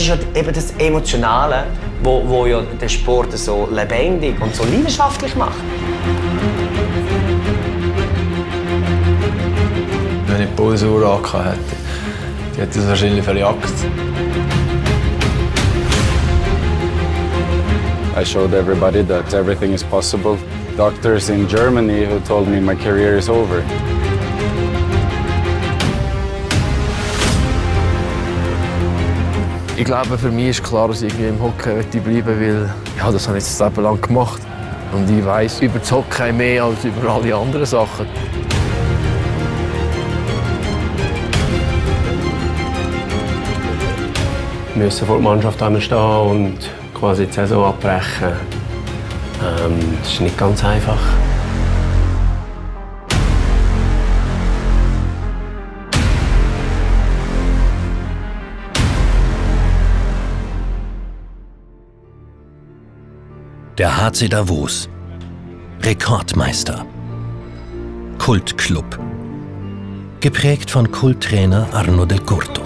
Das ist halt eben das Emotionale, wo, wo ja den Sport so lebendig und so leidenschaftlich macht. Wenn ich die Pulsuhr hätte, die hätte das wahrscheinlich verjagt. I showed everybody that everything is possible. Doctors in Germany who told me my career is over. Ich glaube, für mich ist klar, dass ich im Hockey bleiben will. Ja, das habe ich jetzt Leben lang gemacht. Und ich weiß über das Hockey mehr als über alle anderen Sachen. Wir müssen vor der Mannschaft stehen und quasi die Saison abbrechen. Ähm, das ist nicht ganz einfach. Der HC Davos. Rekordmeister. Kultclub. Geprägt von Kulttrainer Arno Del Curto.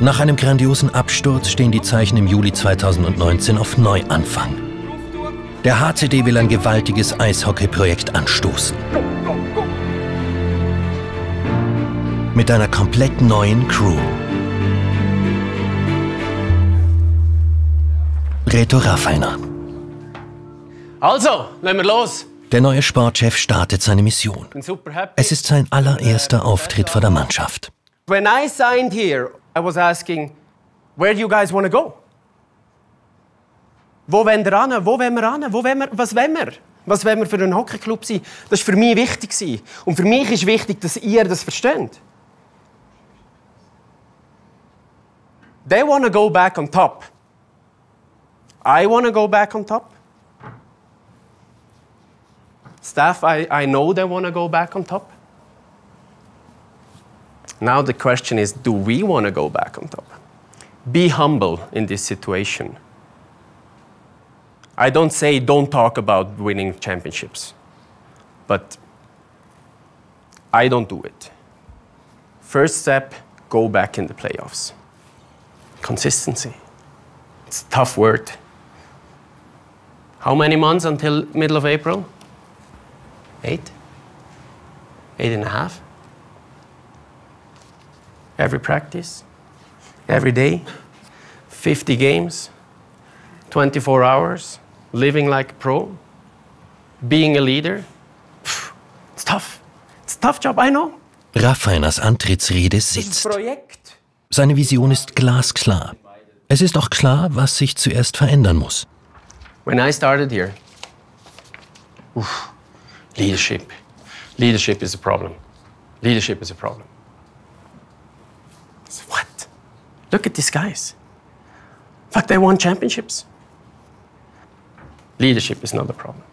Nach einem grandiosen Absturz stehen die Zeichen im Juli 2019 auf Neuanfang. Der HCD will ein gewaltiges Eishockeyprojekt anstoßen. Mit einer komplett neuen Crew. Reto Raffiner. Also, legen wir los. Der neue Sportchef startet seine Mission. Es ist sein allererster Auftritt vor der Mannschaft. When I signed here, I was asking, where do you guys want to go? Wo wollen wir ran? Wo wollen wir ran? Wo wollen wir, was wollen wir? Was wollen wir für einen Hockeyclub sein? Das war für mich wichtig. Und für mich ist wichtig, dass ihr das versteht. They want to go back on top. I want to go back on top. Staff, I, I know they want to go back on top. Now the question is do we want to go back on top? Be humble in this situation. I don't say don't talk about winning championships, but I don't do it. First step go back in the playoffs. Consistency. It's a tough word. How many months until middle of April? Eight? Eight and a half? Every practice? Every day? 50 games? 24 hours? Living like a pro? Being a leader? Pff, It's tough. It's a tough job, I know. Raffainers Antrittsrede sitzt. Seine Vision ist glasklar. Es ist auch klar, was sich zuerst verändern muss. When I started here, oof, leadership. Leadership is a problem. Leadership is a problem. Said, What? Look at these guys. Fuck, they won championships. Leadership is not a problem.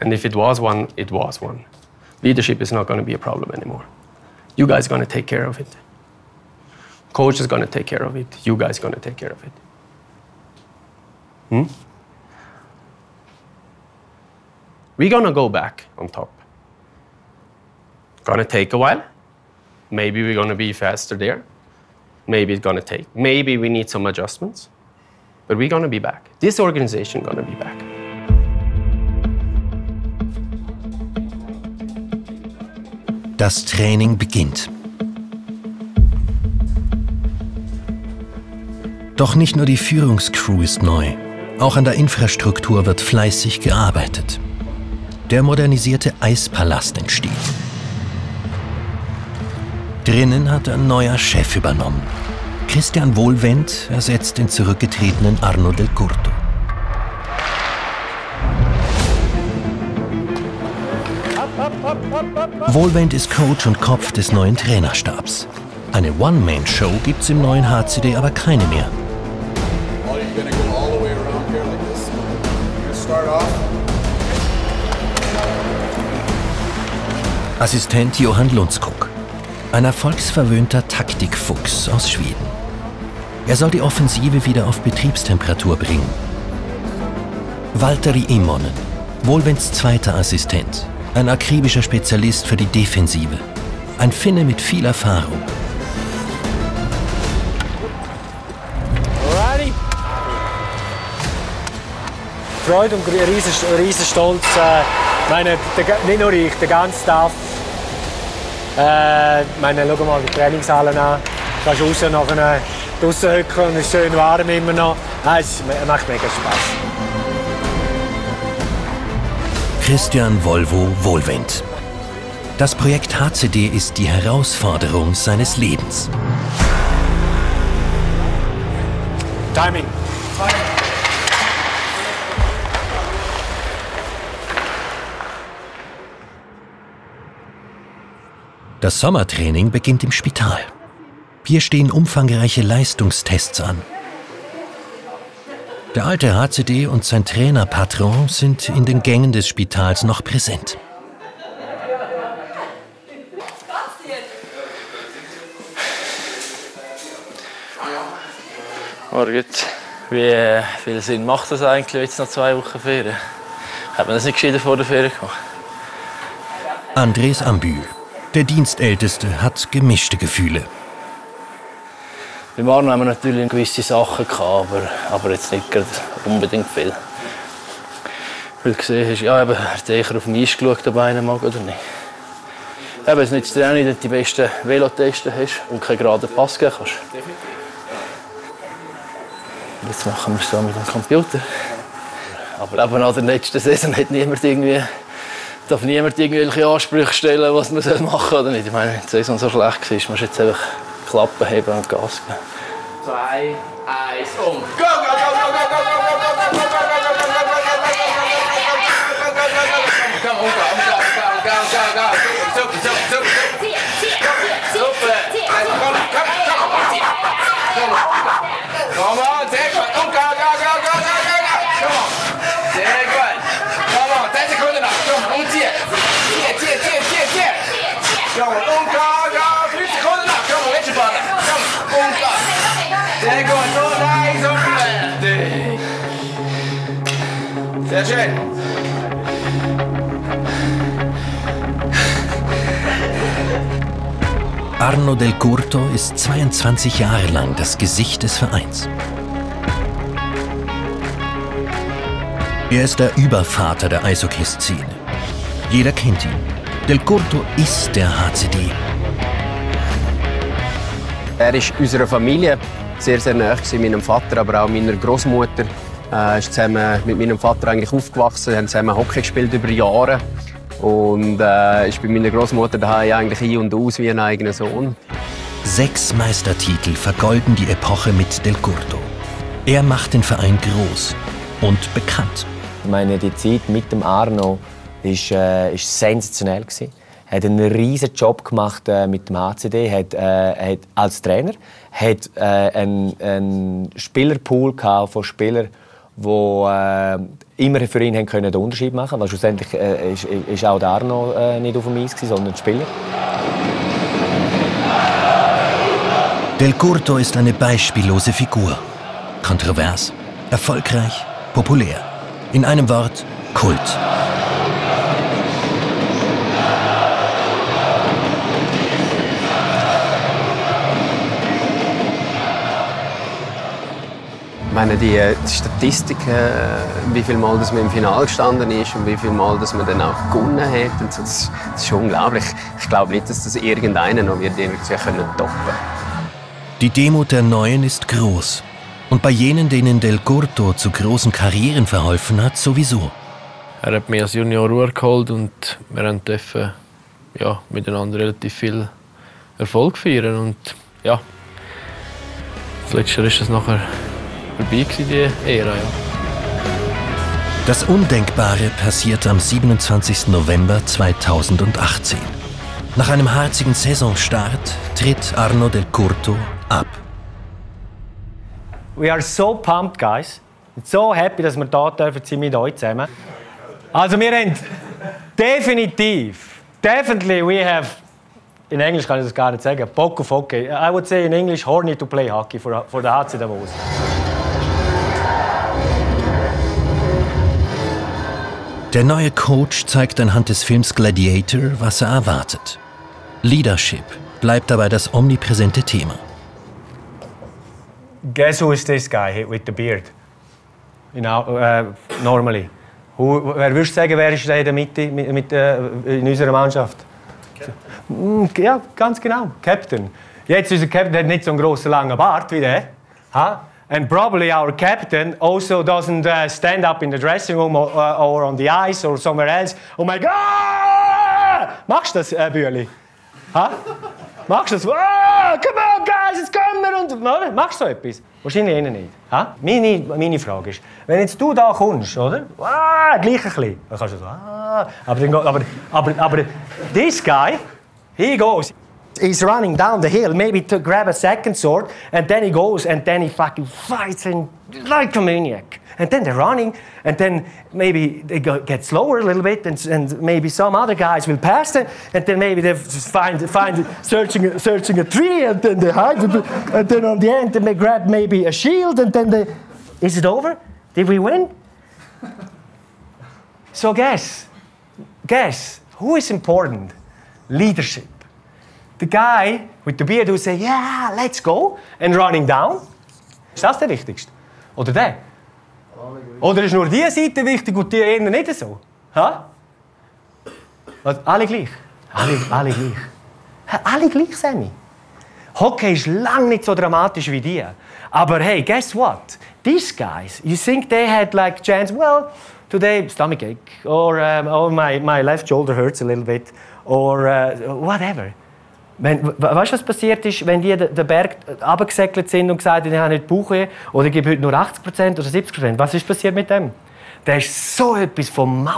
And if it was one, it was one. Leadership is not going to be a problem anymore. You guys are going to take care of it. Coach is going to take care of it. You guys are going to take care of it. Hmm? We're gonna go back on top. Gonna take a while. Maybe we're gonna be faster there. Maybe it's gonna take. Maybe we need some adjustments. But we're gonna be back. This organization gonna be back. Das Training beginnt. Doch nicht nur die Führungscrew ist neu. Auch an der Infrastruktur wird fleißig gearbeitet. Der modernisierte Eispalast entsteht. Drinnen hat ein neuer Chef übernommen. Christian Wohlwend ersetzt den zurückgetretenen Arno Del Curto. Wohlwend ist Coach und Kopf des neuen Trainerstabs. Eine One-Man-Show gibt's im neuen HCD aber keine mehr. Assistent Johann Lundskog, ein erfolgsverwöhnter Taktikfuchs aus Schweden. Er soll die Offensive wieder auf Betriebstemperatur bringen. Valtteri Immonen, Wohlwends zweiter Assistent, ein akribischer Spezialist für die Defensive, ein Finne mit viel Erfahrung. Freude und riesen, riesen Stolz. Ich äh, meine, nicht nur ich, der ganze Staff äh, meine, schau mal die Trainingshallen an. Du kannst raus nachher draußen hocken und es ist schön warm immer noch. Es macht mega Spaß. Christian Volvo Wohlwind. Das Projekt HCD ist die Herausforderung seines Lebens. Timing. Das Sommertraining beginnt im Spital. Hier stehen umfangreiche Leistungstests an. Der alte HCD und sein Trainer Patron sind in den Gängen des Spitals noch präsent. Morgen. Wie viel Sinn macht das eigentlich jetzt noch zwei Wochen Ferien? Hat man das nicht gescheiter vor der Ferien gemacht? Andres Ambü, der Dienstälteste, hat gemischte Gefühle. Beim Arno haben wir natürlich gewisse Sachen gehabt, aber, aber jetzt nicht unbedingt viel. Weil du gesehen hast, ja, eben, hat er auf Eis geschaut, ob einer mag oder nicht. Eben, es nützt dir auch nicht, wenn du die besten Velotesten hast und keinen geraden Pass geben kannst. Jetzt machen wir es so mit dem Computer. Aber eben nach der letzten Saison hat niemand irgendwie, darf niemand irgendwelche Ansprüche stellen, was man machen soll oder nicht. Ich meine, wenn die Saison so schlecht war, musst du jetzt einfach Klappe heben und Gas geben. Zwei, eins und go, go, go, go! Come on, take one. Go, go, go, go, go, go, go. Come on. Take Sehr schön. Arno Del Curto ist 22 Jahre lang das Gesicht des Vereins. Er ist der Übervater der Eishockey-Szene. Jeder kennt ihn. Del Curto ist der HCD. Er ist unserer Familie sehr, sehr nahe meinem Vater, aber auch meiner Großmutter. Er ist zusammen mit meinem Vater eigentlich aufgewachsen, haben zusammen Hockey gespielt über Jahre und äh, ist bei meiner Großmutter daheim eigentlich ein und aus wie ein eigener Sohn. Sechs Meistertitel vergolden die Epoche mit Del Curto. Er macht den Verein groß und bekannt. Ich meine, die Zeit mit dem Arno ist, äh, ist sensationell gewesen. Er hat einen riesen Job gemacht äh, mit dem HCD, hat, äh, hat als Trainer, hat äh, einen, einen Spielerpool von Spielern, die äh, immer für ihn können den Unterschied machen konnten. Schlussendlich äh, auch der Arno äh, nicht auf dem Eis, sondern der Spieler. Del Curto ist eine beispiellose Figur. Kontrovers, erfolgreich, populär. In einem Wort, Kult. Meine, die, die Statistiken, wie viel Mal dass man im Finale gestanden ist und wie viel Mal dass man dann auch gewonnen hat, und so, das, das, ist unglaublich. Ich glaube nicht, dass das irgendeiner noch wird irgendwie können toppen. Die Demut der Neuen ist groß. Und bei jenen, denen Del Curto zu großen Karrieren verholfen hat, sowieso. Er hat mich als Junior geholt und wir haben dürfen, ja, miteinander relativ viel Erfolg feiern. Und ja, das Letzte ist es nachher vorbei, die Ära. Ja. Das Undenkbare passiert am 27. November 2018. Nach einem harzigen Saisonstart tritt Arno Del Curto ab. We are so pumped, guys. So happy, dass wir hier dürfen sind mit euch zusammen. Also wir haben definitiv, definitely we have, in Englisch kann ich das gar nicht sagen, Bock auf Hockey. I would say in English, horny to play hockey for, for the HC Davos. Der neue Coach zeigt anhand des Films Gladiator, was er erwartet. Leadership bleibt dabei das omnipräsente Thema. Guess who is this guy with the beard? in, äh, normally. Who, wer würdest du sagen, wer ist in der Mitte mit, mit, äh, in unserer Mannschaft? Mm, Ja, ganz genau. Captain. Jetzt unser Captain hat nicht so einen grossen langen Bart wie der. Huh? And probably our captain also doesn't uh, stand up in the dressing room or, uh, or on the ice or somewhere else. Oh my God! Machst du das, äh, Bühli? Huh? Machst du das? Ah, come on, guys, jetzt kommen wir! Und, oder? Machst du so etwas? Wahrscheinlich eh nicht. Ha? Meine, meine Frage ist, wenn jetzt du da kommst, oder? Ah, gleich ein bisschen. Dann kannst du so, ah. Aber, aber, aber, aber this guy, he goes. He's running down the hill, maybe to grab a second sword, and then he goes and then he fucking fights and like a maniac. And then they're running, and then maybe they go, get slower a little bit, and, and maybe some other guys will pass them, and then maybe they find find searching searching a tree, and then they hide, and then on the end they may grab maybe a shield, and then they, is it over? Did we win? So guess, guess who is important? Leadership the guy with the beard who say, yeah, let's go, and running down. Ist das der Wichtigste? Oder der? Oder ist nur die Seite wichtig und die eher nicht so? Ha? Was, alle gleich? Alle, alle gleich. Alle gleich, Sammy. Hockey ist lang nicht so dramatisch wie die. Aber hey, guess what? These guys, you think they had like chance, well, today stomach ache, or um, oh, my, my left shoulder hurts a little bit, or uh, whatever. Wenn, we- weißt du, was passiert ist, wenn die den Berg abgesegelt sind und gesagt haben, ich habe nicht Bauchweh oder ich gebe heute nur 80% oder 70%? Was ist passiert mit dem? Der ist so etwas von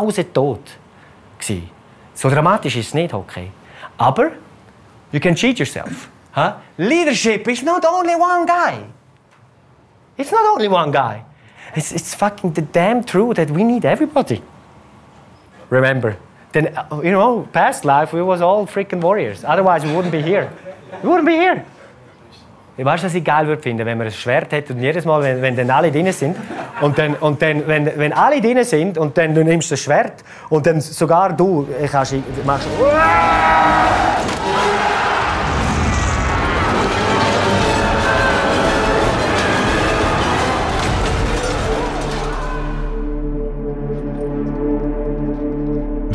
gewesen. So dramatisch ist es nicht, Hockey. Aber you can cheat yourself. Huh? Leadership is not only one guy. It's not only one guy. It's, it's fucking the damn true that we need everybody. Remember, then uh, you know, past life we was all freaking warriors. Otherwise we wouldn't be here. We wouldn't be here. Ich weiß, was ich geil würde finden, wenn man ein Schwert hätte und jedes Mal, wenn, wenn dann alle drin sind und dann, und dann wenn, wenn alle drin sind und dann du nimmst das Schwert und dann sogar du kannst, machst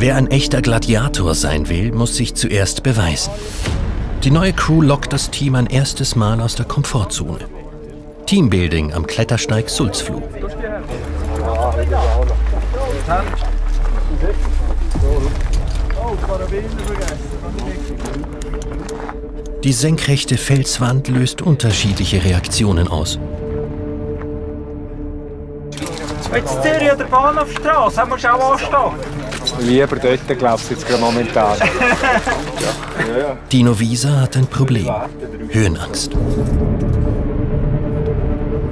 Wer ein echter Gladiator sein will, muss sich zuerst beweisen. Die neue Crew lockt das Team ein erstes Mal aus der Komfortzone. Teambuilding am Klettersteig Sulzflug. Die senkrechte Felswand löst unterschiedliche Reaktionen aus. Jetzt oder Bahnhofstrasse, musst du auch anstehen. Lieber dort, glaubst du jetzt gerade momentan. Dino Wieser hat ein Problem. Höhenangst.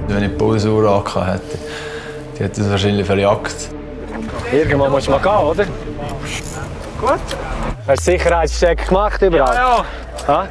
Wenn ich die Pulsuhr hätte, die hätte das wahrscheinlich verjagt. Irgendwann musst du mal gehen, oder? Gut. Hast du Sicherheitscheck gemacht überall? Ja, Ha?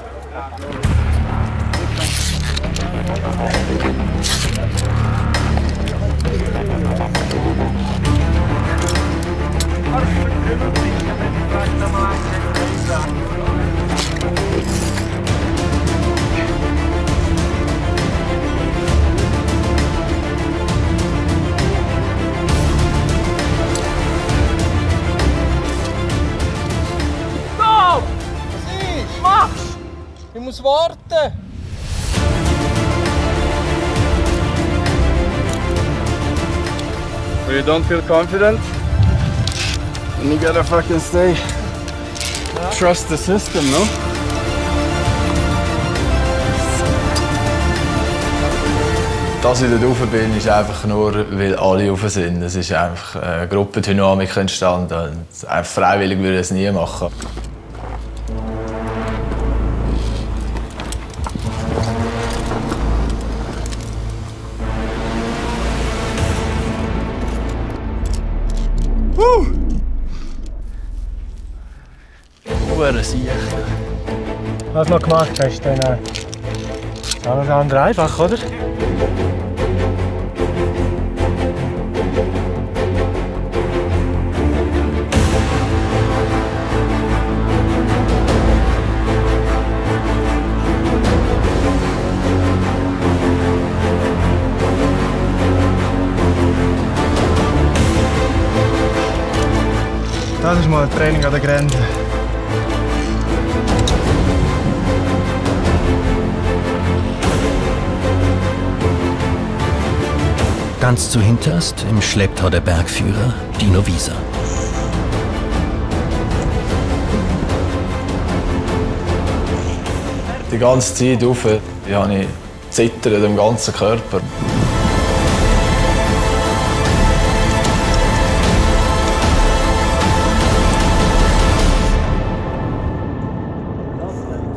Muss warten! You don't feel confident, then you gotta fucking stay. Trust the system, no? Dass ich dort rauf bin, ist einfach nur, weil alle rauf sind. Es ist einfach eine Gruppendynamik entstanden. Und einfach freiwillig würde ich es nie machen. Hure Sieg. Was du noch gemacht hast, dann äh, alles andere einfach, oder? Mal Training an der Grenze. Ganz zu hinterst im Schlepptau der Bergführer Dino Wieser. Die ganze Zeit rauf, ja, ich Zittern im ganzen Körper.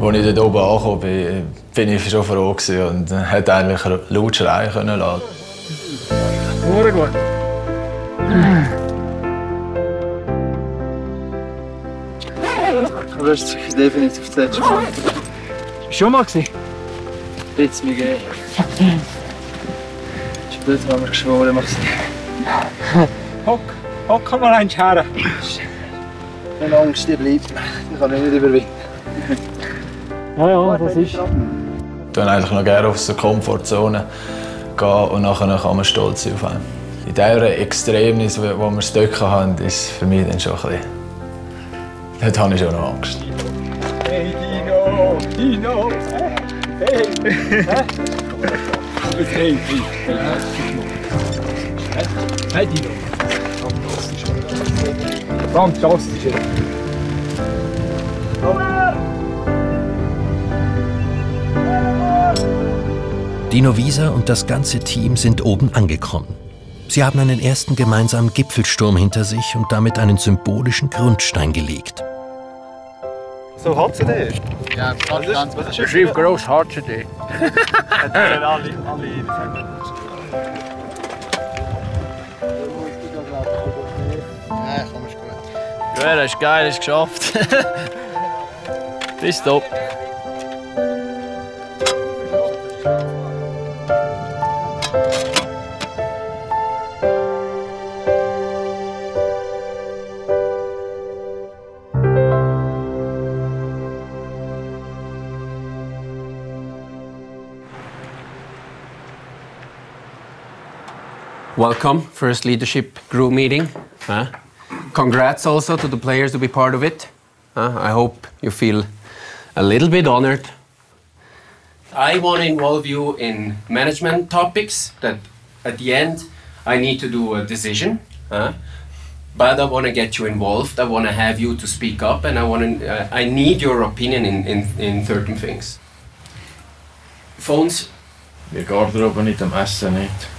Als ich dort oben angekommen bin, bin ich schon froh und hätte eigentlich laut schreien können lassen. Sehr gut. Du hast sicher definitiv das letzte Mal. Schon mal gesehen? Jetzt mir gehen. Ist blöd, wenn wir geschworen machen. Hock, hock mal eins her. Wenn Angst die bleibt, dann kann ich nicht überwinden. Ja, ja, das ist. Ich gehe eigentlich noch gerne aus der Komfortzone gehen und nachher kann man stolz sein auf einen. In dieser Extremnis, wo wir es dort haben, ist für mich dann schon ein bisschen... Dort habe ich schon noch Angst. Hey Dino, Dino. Hey, hey. Hey, hey Dino. Fantastisch. Dino Wieser und das ganze Team sind oben angekommen. Sie haben einen ersten gemeinsamen Gipfelsturm hinter sich und damit einen symbolischen Grundstein gelegt. So hat sie den? Ja, Was ist, was ist Schrieb groß HCD. alle, alle, Ja, komm, ist gut. Ja, das ist geil, das ist geschafft. Bis top. Welcome, first leadership group meeting. huh? Congrats also to the players to be part of it. huh? I hope you feel a little bit honored. I want to involve you in management topics that at the end I need to do a decision. huh? But I want to get you involved. I want to have you to speak up, and I want to. Uh, I need your opinion in, in, in certain things. Phones Wir Garderobe nicht, am Essen nicht.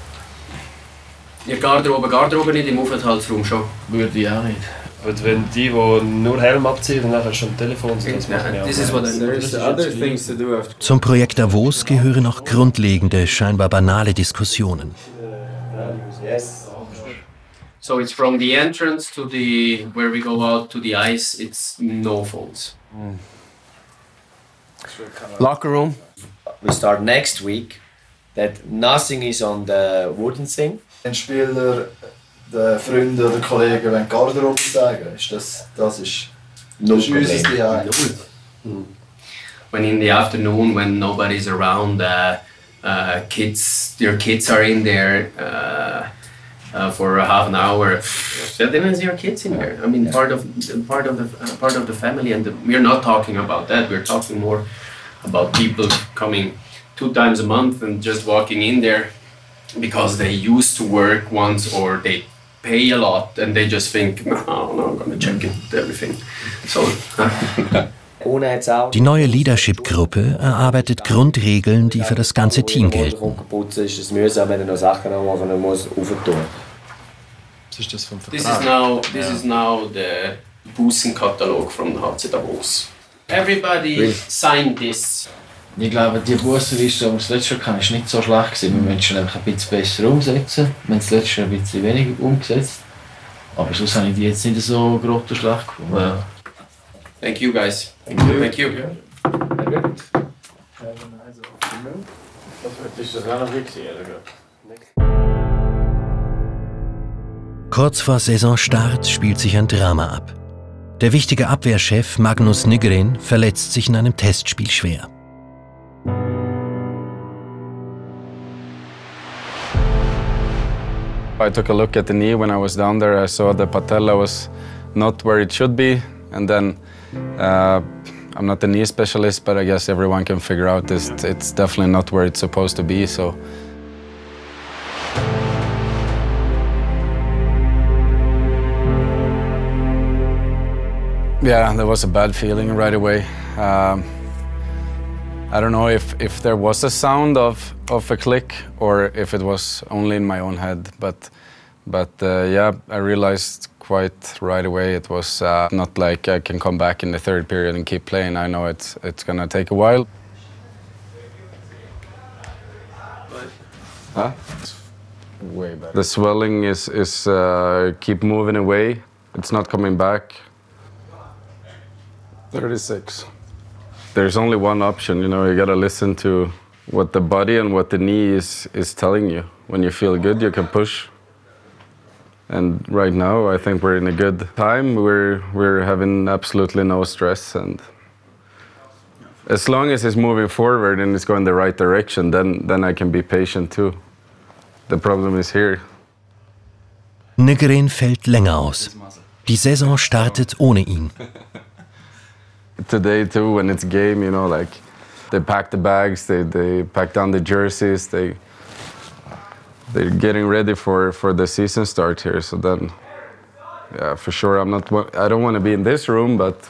In der Garderobe, Garderobe nicht, im Aufenthaltsraum schon. Würde ich auch nicht. Und wenn die, die nur Helm abziehen und nachher schon Telefon sind, das auch do after. Zum Projekt Davos gehören auch grundlegende, scheinbar banale Diskussionen. So it's from the entrance to the where we go out to the ice. It's no phones. Locker room. We start next week that nothing is on the wooden thing. Wenn Spieler den Freunden oder Kollegen wollen Garderobe zeigen ist das, das ist, das ist unser Zuhause. When in the afternoon, when nobody's around, uh, uh, kids, your kids are in there uh, uh, for a half an hour. Then there's your kids in there. I mean, part of part of the uh, part of the family, and the, we're not talking about that. We're talking more about people coming two times a month and just walking in there because they used to work once or they pay a lot and they just think, oh no, I'm gonna check it, everything. So. Die neue Leadership-Gruppe erarbeitet Grundregeln, die für das ganze Team gelten. Putzen ist das vom This is now this is now the Bussenkatalog from the HC Davos. Everybody Really? sign this. Ich glaube, die Bussenliste, die wir das letzte Jahr hatten, ist nicht so schlecht gewesen. Wir müssen einfach ein bisschen besser umsetzen. Wir haben das letzte Jahr ein bisschen weniger umgesetzt. Aber sonst habe ich die jetzt nicht so grob und schlecht gefunden. Ja. Thank you guys. Thank you. Thank you. Noch wichtig, Kurz vor Saisonstart spielt sich ein Drama ab. Der wichtige Abwehrchef Magnus Nygren verletzt sich in einem Testspiel schwer. I took a look at the knee when I was down there. I saw the patella was not where it should be. And then uh, I'm not a knee specialist, but I guess everyone can figure out this. It's definitely not where it's supposed to be. So. Yeah, there was a bad feeling right away. Um, I don't know if, if there was a sound of, of a click or if it was only in my own head, but, but uh, yeah, I realized quite right away it was uh, not like I can come back in the third period and keep playing. I know it's, it's gonna take a while. Huh? Way better. The swelling is, is uh, keep moving away. It's not coming back. 36. There's only one option, you know, you gotta listen to what the body and what the knee is, is telling you. When you feel good, you can push. And right now, I think we're in a good time. We're, we're having absolutely no stress. And as long as it's moving forward and it's going the right direction, then, then I can be patient too. The problem is here. Nygren fällt länger aus. Die Saison startet ohne ihn. today too when it's game you know like they pack the bags they, they pack down the jerseys they they're getting ready for for the season start here so then yeah for sure i'm not i don't want to be in this room but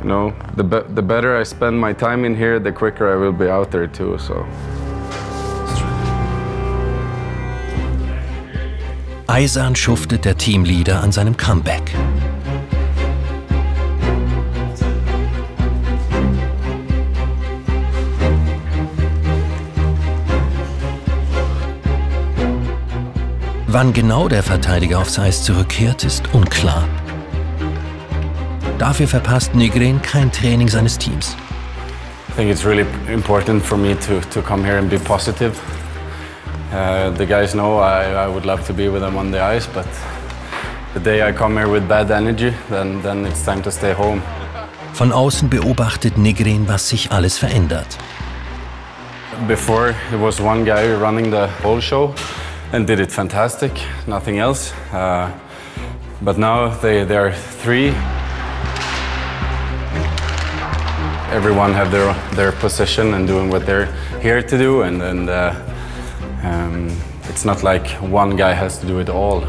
you know the, be the better i spend my time in here the quicker i will be out there too so Eisern schuftet der Teamleader an seinem Comeback. Wann genau der Verteidiger aufs Eis zurückkehrt, ist unklar. Dafür verpasst Nygren kein Training seines Teams. I think it's really important for me to, to come here and be positive. Uh, the guys know I, I would love to be with them on the ice, but the day I come here with bad energy, then, then it's time to stay home. Von außen beobachtet Nygren, was sich alles verändert. Before, there was one guy running the whole show and did it fantastic, nothing else. Uh, but now they, they are three. Everyone have their, their position and doing what they're here to do, and, and uh, um, it's not like one guy has to do it all.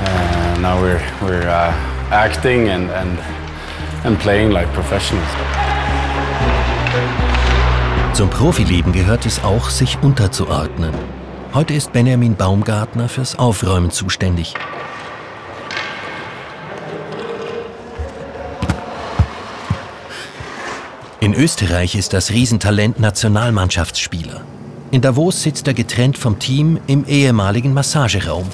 Uh, now we're, we're uh, acting and, and, and playing like professionals. Zum Profileben gehört es auch, sich unterzuordnen. Heute ist Benjamin Baumgartner fürs Aufräumen zuständig. In Österreich ist das Riesentalent Nationalmannschaftsspieler. In Davos sitzt er getrennt vom Team im ehemaligen Massageraum.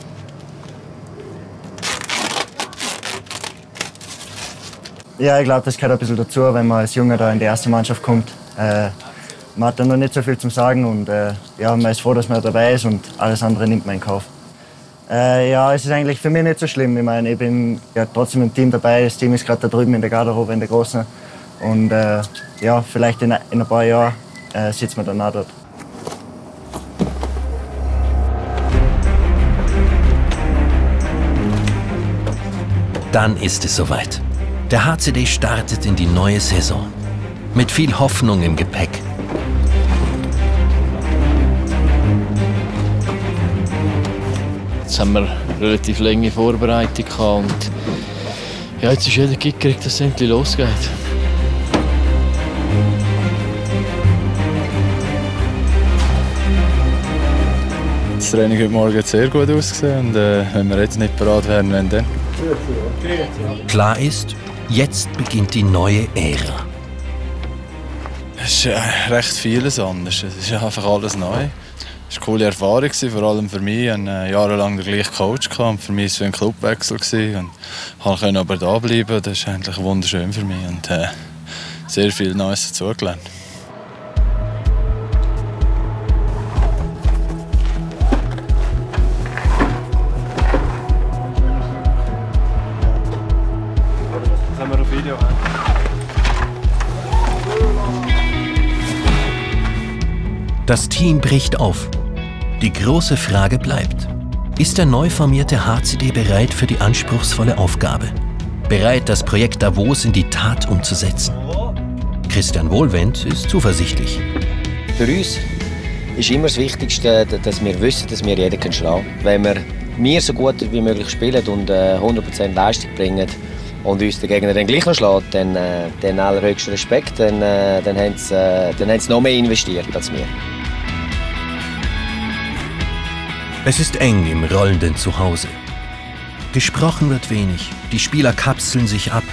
Ja, ich glaube, das gehört ein bisschen dazu, wenn man als Junge da in die erste Mannschaft kommt. Äh, man hat da noch nicht so viel zu sagen und äh, ja, man ist froh, dass man dabei ist und alles andere nimmt man in Kauf. Äh, ja, es ist eigentlich für mich nicht so schlimm. Ich meine, ich bin ja trotzdem im Team dabei. Das Team ist gerade da drüben in der Garderobe, in der Großen. Und äh, ja, vielleicht in, in, ein paar Jahren äh, sitzt man dann auch dort. Dann ist es soweit. Der HCD startet in die neue Saison. Mit viel Hoffnung im Gepäck. Jetzt haben wir relativ lange Vorbereitung gehabt und ja, jetzt ist jeder gierig, dass es endlich losgeht. Das Training heute Morgen hat sehr gut ausgesehen und äh, wenn wir jetzt nicht bereit wären, dann dann. Klar ist, jetzt beginnt die neue Ära. Es ist äh, recht vieles anders. Es ist einfach alles neu. Es war eine coole Erfahrung, vor allem für mich. Ich hatte äh, jahrelang den gleichen Coach und für mich war es ein Clubwechsel. Und konnte aber da bleiben. Das ist eigentlich wunderschön für mich und äh, sehr viel Neues dazugelernt. Das Team bricht auf. Die große Frage bleibt, Ist der neu formierte HCD bereit für die anspruchsvolle Aufgabe? Bereit, das Projekt Davos in die Tat umzusetzen? Christian Wohlwend ist zuversichtlich. Für uns ist immer das Wichtigste, dass wir wissen, dass wir jeden schlagen können. Wenn wir, wir so gut wie möglich spielen und äh, 100% Leistung bringen und uns der Gegner dann gleich noch schlägt, dann, äh, dann allerhöchsten Respekt, dann, äh, dann haben sie, äh, dann haben sie noch mehr investiert als wir. Es ist eng im rollenden Zuhause. Gesprochen wird wenig, die Spieler kapseln sich ab.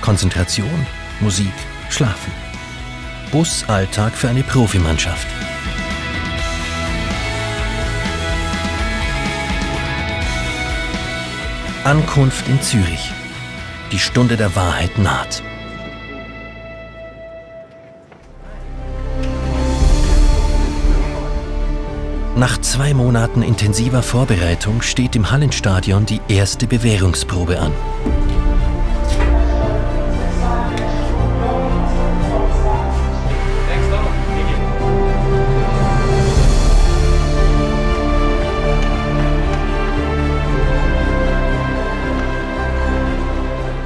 Konzentration, Musik, Schlafen. Busalltag für eine Profimannschaft. Ankunft in Zürich. Die Stunde der Wahrheit naht. Nach zwei Monaten intensiver Vorbereitung steht im Hallenstadion die erste Bewährungsprobe an.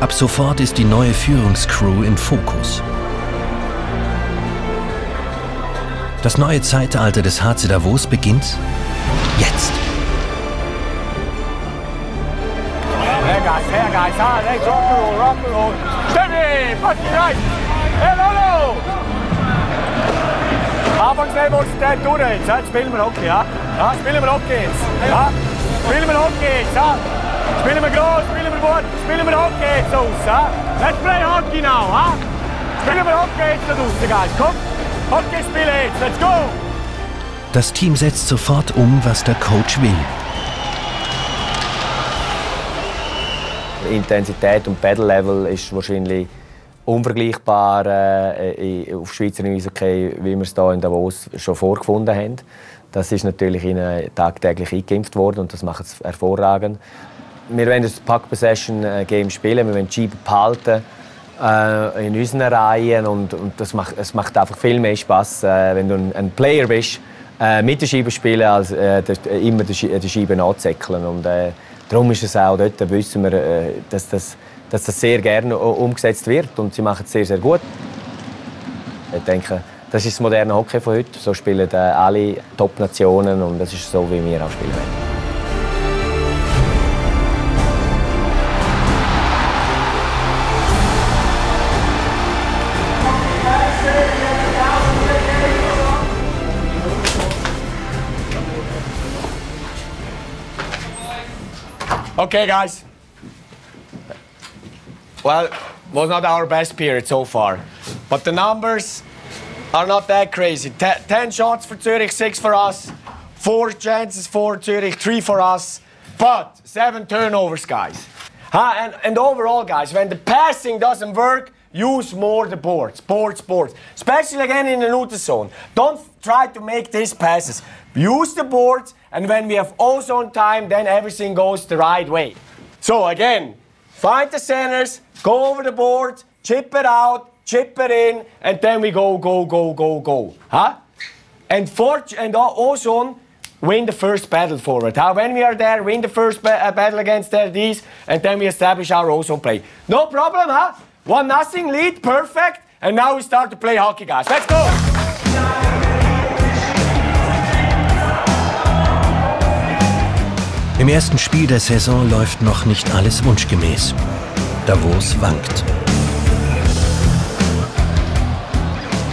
Ab sofort ist die neue Führungscrew im Fokus. Das neue Zeitalter des HC Davos beginnt jetzt. Hey guys, hey guys, ah, let's rock and roll, rock and roll. Steady, fucking right. Hey Lolo! Anfangslevel ist der durch jetzt, jetzt spielen wir Hockey, ja? Spielen wir Hockey jetzt. Spielen wir Hockey jetzt, ja? Spielen wir groß, spielen wir gut, spielen wir Hockey jetzt aus, ja? Let's play Hockey now, ja? Spielen wir Hockey jetzt da draußen, guys, komm! Hockey let's go! Das Team setzt sofort um, was der Coach will. Intensität und Battle-Level ist wahrscheinlich unvergleichbar äh, auf Schweizer Eishockey, wie wir es hier in Davos schon vorgefunden haben. Das ist natürlich ihnen tagtäglich eingeimpft worden und das macht es hervorragend. Wir wollen das Pack-Possession-Game spielen, wir wollen die Scheibe behalten äh, in unseren Reihen und, und das macht, es macht einfach viel mehr Spaß, äh, wenn du ein, ein Player bist, äh, mit der Scheibe spielen, als äh, immer die Scheibe anzuzäckeln. Und äh, darum ist es auch dort, wissen wir, äh, dass, das, dass das sehr gerne umgesetzt wird und sie machen es sehr, sehr gut. Ich denke, das ist das moderne Hockey von heute. So spielen äh, alle Top-Nationen und das ist so, wie wir auch spielen wollen. Okay, guys. Well, was not our best period so far, but the numbers are not that crazy. T ten shots for Zurich, six for us, four chances for Zurich, three for us, but seven turnovers, guys. Huh? And, and overall, guys, when the passing doesn't work, use more the boards, boards, boards. Especially again in the neutral zone. Don't try to make these passes. Use the boards, and when we have ozone time, then everything goes the right way. So again, find the centers, go over the board, chip it out, chip it in, and then we go, go, go, go, go. Huh? And for and ozone, win the first battle forward. How when we are there, win the first ba uh, battle against these, and then we establish our ozone play. No problem, huh? One nothing lead, perfect. And now we start to play hockey, guys. Let's go! Im ersten Spiel der Saison läuft noch nicht alles wunschgemäß. Davos wankt.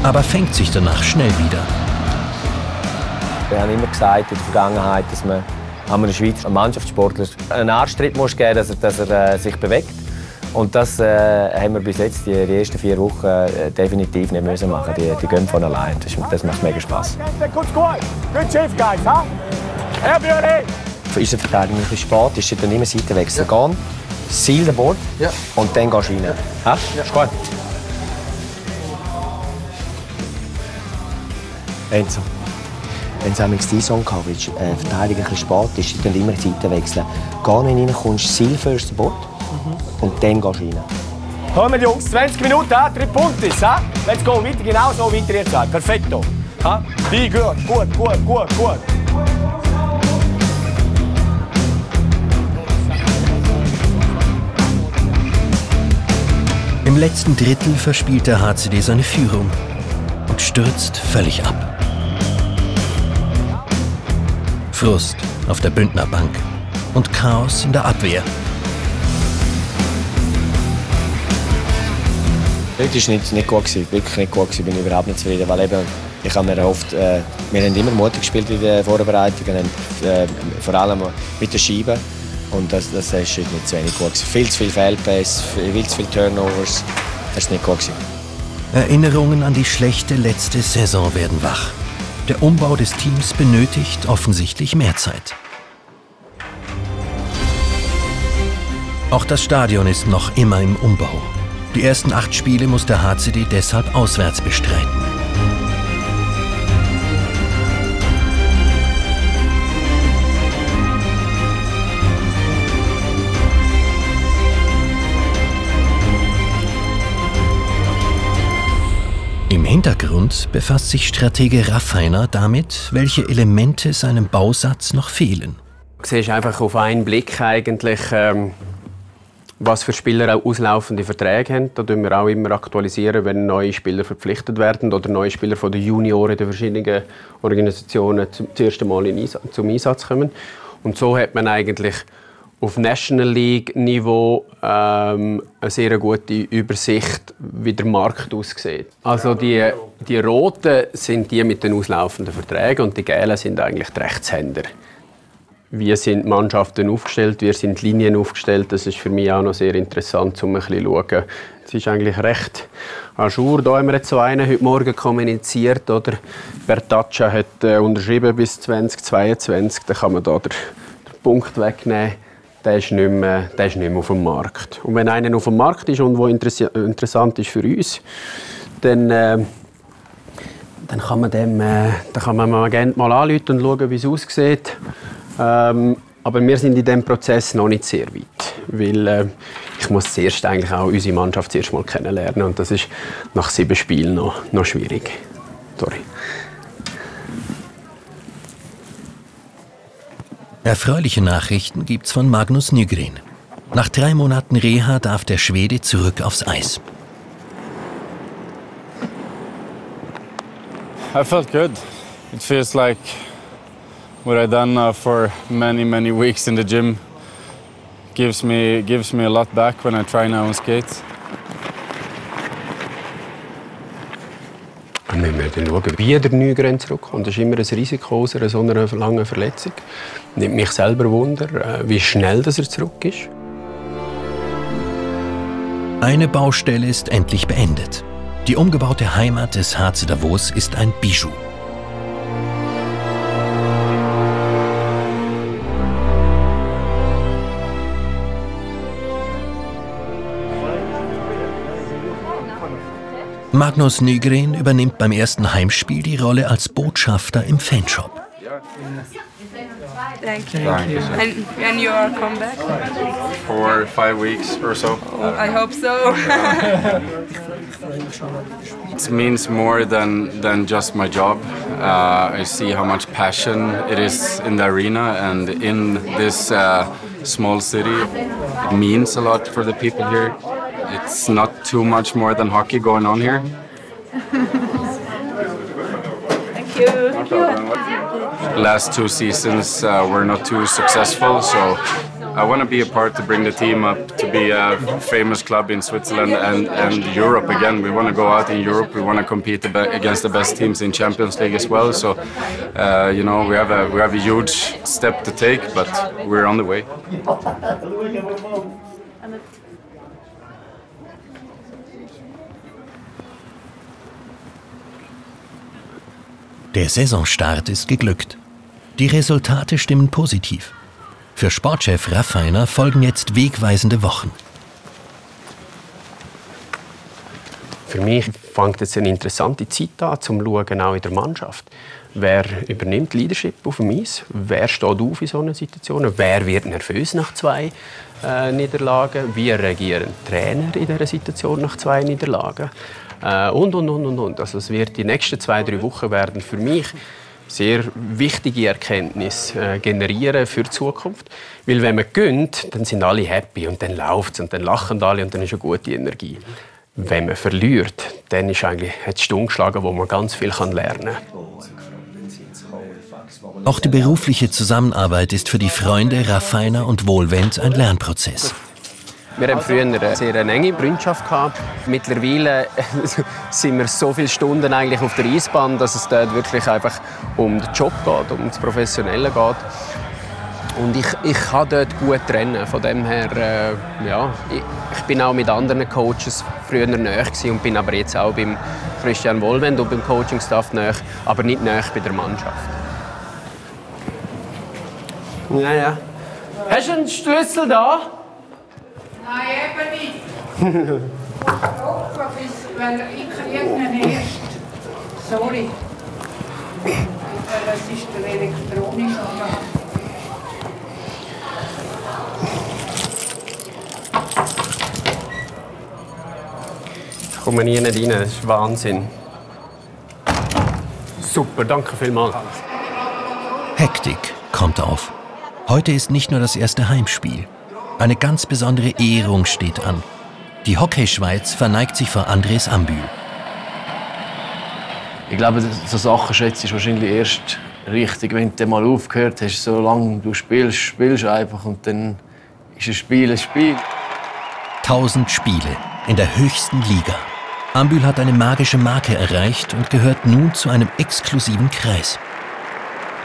Aber fängt sich danach schnell wieder. Wir haben immer gesagt in der Vergangenheit, dass man einem Schweizer Mannschaftssportler einen Arschtritt muss geben muss, dass er, dass er äh, sich bewegt. Und das äh, haben wir bis jetzt, die, die ersten vier Wochen, äh, definitiv nicht müssen machen. Die, die gehen von allein. Das, das macht mega Spaß. Good squad. Good shift, guys. Huh? Everybody. Für unsere Verteidigung ist es spät, ist dann immer Seitenwechsel. Ja. Gehen, seal den Board ja. und dann gehst du rein. Ha? Ja. Ist gut. Enzo. Wenn es einmal die Saison Coverage äh, Verteidigung ein bisschen spät ist, dann immer Seiten wechseln. Geh nicht rein, kommst seal first Board und dann gehst du rein. Kommen Jungs, 20 Minuten, drei Punkte. Ha? Let's go, weiter, genau so weiter jetzt. Perfetto. Ha? Die gut, gut, gut, gut, gut. Im letzten Drittel verspielt der HCD seine Führung und stürzt völlig ab. Frust auf der Bündner Bank und Chaos in der Abwehr. Heute war nicht, nicht gut, wirklich nicht gut, bin ich überhaupt nicht zufrieden, weil eben, ich habe mir erhofft, äh, wir haben immer mutig gespielt in den Vorbereitungen, äh, vor allem mit der Scheibe und das, das ist nicht zu wenig gut. Viel zu viel Fehlpass, viel zu viele Turnovers, das ist nicht gut. Erinnerungen an die schlechte letzte Saison werden wach. Der Umbau des Teams benötigt offensichtlich mehr Zeit. Auch das Stadion ist noch immer im Umbau. Die ersten acht Spiele muss der HCD deshalb auswärts bestreiten. Im Hintergrund befasst sich Stratege Raffiner damit, welche Elemente seinem Bausatz noch fehlen. Du siehst einfach auf einen Blick eigentlich, ähm, was für Spieler auch auslaufende Verträge haben. Da tun wir auch immer aktualisieren, wenn neue Spieler verpflichtet werden oder neue Spieler von den Junioren der verschiedenen Organisationen zum, zum ersten Mal in zum Einsatz kommen. Und so hat man eigentlich auf National League Niveau ähm, eine sehr gute Übersicht, wie der Markt aussieht. Also die, die roten sind die mit den auslaufenden Verträgen und die gelben sind eigentlich die Rechtshänder. Wie sind Mannschaften aufgestellt, wie sind Linien aufgestellt, das ist für mich auch noch sehr interessant, um ein bisschen zu schauen. Es ist eigentlich recht ajour. Da haben wir jetzt so einen heute Morgen kommuniziert. Oder? Bertaccia hat äh, unterschrieben bis 2022. Da kann man da den Punkt wegnehmen der ist, nicht mehr, der ist nicht mehr auf dem Markt. Und wenn einer auf dem Markt ist und wo interessant ist für uns, dann, äh, dann kann man dem, äh, dann kann man Agent mal anrufen und schauen, wie es aussieht. Ähm, aber wir sind in diesem Prozess noch nicht sehr weit, weil äh, ich muss zuerst eigentlich auch unsere Mannschaft zuerst mal kennenlernen und das ist nach sieben Spielen noch, noch schwierig. Sorry. Erfreuliche Nachrichten gibt's von Magnus Nygren. Nach drei Monaten Reha darf der Schwede zurück aufs Eis. I felt good. It feels like what I done uh, for many many weeks in the gym gives me gives me a lot back when I try now on skates. Wir müssen schauen, wie der Nygren zurückkommt. Das ist immer ein Risiko aus einer so einer langen Verletzung. Nimmt mich selber Wunder, äh, wie schnell dass er zurück ist. Eine Baustelle ist endlich beendet. Die umgebaute Heimat des HC Davos ist ein Bijou. Magnus Nygren übernimmt beim ersten Heimspiel die Rolle als Botschafter im Fanshop. Thank you. Thank you. And, and you are come back? For five weeks or so. Oh, I hope so. It means more than, than just my job. Uh, I see how much passion it is in the arena and in this uh, small city. It means a lot for the people here. It's not too much more than hockey going on here. Thank you. Thank you. Last two seasons uh, were not too successful, so I want to be a part to bring the team up to be a famous club in Switzerland and, and Europe again. We want to go out in Europe. We want to compete against the best teams in Champions League as well. So, uh, you know, we have a we have a huge step to take, but we're on the way. Der Saisonstart ist geglückt. Die Resultate stimmen positiv. Für Sportchef Raffiner folgen jetzt wegweisende Wochen. Für mich fängt jetzt eine interessante Zeit an, zum Schauen auch in der Mannschaft. Wer übernimmt Leadership auf dem Eis? Wer steht auf in solchen Situationen? Wer wird nervös nach zwei äh, Niederlagen? Wie reagieren Trainer in dieser Situation nach zwei Niederlagen? Äh, und, und, und, und, und. Also es wird die nächsten zwei, drei Wochen werden für mich sehr wichtige Erkenntnisse äh, generieren für die Zukunft. Weil wenn man gönnt, dann sind alle happy und dann läuft es und dann lachen alle und dann ist eine gute Energie. Wenn man verliert, dann ist eigentlich hat Stunde geschlagen, wo man ganz viel lernen kann. Auch die berufliche Zusammenarbeit ist für die Freunde Raffiner und Wohlwend ein Lernprozess. Wir haben früher eine sehr enge Freundschaft. Mittlerweile sind wir so viele Stunden eigentlich auf der Eisbahn, dass es dort wirklich einfach um den Job geht, um das Professionelle geht. Und ich, ich kann dort gut trennen. Von dem her, äh, ja, ich, ich bin auch mit anderen Coaches früher näher und bin aber jetzt auch beim Christian Wohlwend und beim Coaching-Staff näher, aber nicht näher bei der Mannschaft. Ja, ja. Hast du einen Schlüssel da? Nein, eben nicht. Hoffen, bis, weil ich kriege ihn erst. Sorry. Das ist der elektronische. Ich komme nie nicht rein, das ist Wahnsinn. Super, danke vielmals. Hektik kommt auf. Heute ist nicht nur das erste Heimspiel. Eine ganz besondere Ehrung steht an. Die Hockeyschweiz verneigt sich vor Andres Ambühl. Ich glaube, so Sachen schätzt du wahrscheinlich erst richtig, wenn du mal aufgehört hast. So lange du spielst, spielst du einfach und dann ist ein Spiel ein Spiel. Tausend Spiele in der höchsten Liga. Ambühl hat eine magische Marke erreicht und gehört nun zu einem exklusiven Kreis.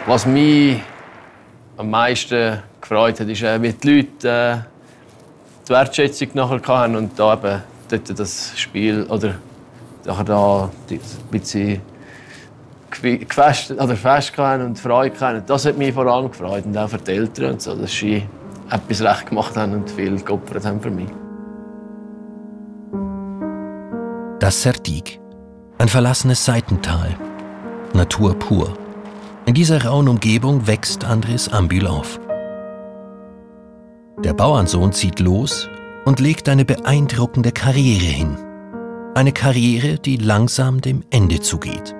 Was mich am meisten gefreut hat, ist, äh, wie die Leute äh, die Wertschätzung nachher hatten und da eben dort das Spiel oder nachher da ein bisschen gewi- gefest oder fest und Freude hatten. Das hat mich vor allem gefreut und auch für die Eltern und so, dass sie etwas recht gemacht haben und viel geopfert haben für mich. Das Sertig. Ein verlassenes Seitental. Natur pur. In dieser rauen Umgebung wächst Andres Ambühl auf. Der Bauernsohn zieht los und legt eine beeindruckende Karriere hin. Eine Karriere, die langsam dem Ende zugeht.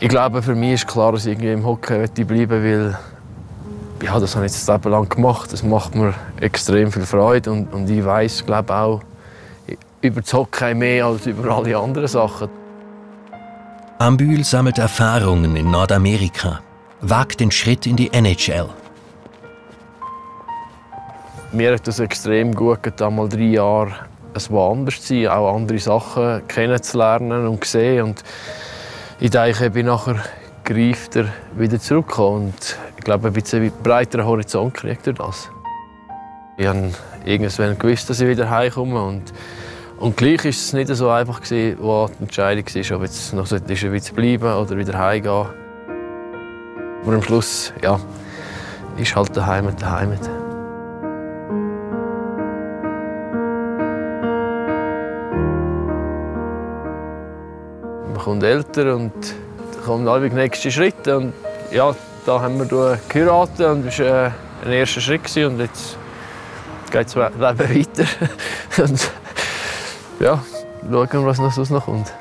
Ich glaube, für mich ist klar, dass ich irgendwie im Hockey bleiben will. Ja, das habe ich jetzt Leben lang gemacht. Das macht mir extrem viel Freude. Und, und ich weiß, glaube auch über das Hockey mehr als über alle anderen Sachen. Ambühl sammelt Erfahrungen in Nordamerika, wagt den Schritt in die NHL. Mir hat es extrem gut getan, mal drei Jahre es woanders zu sein, auch andere Sachen kennenzulernen und zu sehen. Und ich denke, ich bin nachher gereifter wieder zurückgekommen. Und ich glaube, ein bisschen breiteren Horizont kriegt durch das. Ich habe irgendwann gewusst, dass ich wieder heimkomme. Und, und gleich ist es nicht so einfach, gewesen, wo die Entscheidung war, ob jetzt noch ist, wieder zu bleiben oder wieder heimgehen. Aber am Schluss, ja, ist halt der Heimat der kommt älter und kommen alle die nächsten Schritte. Und ja, da haben wir geheiratet und das war äh, ein erster Schritt. Und jetzt geht das Leben weiter. und ja, schauen wir, was noch noch kommt.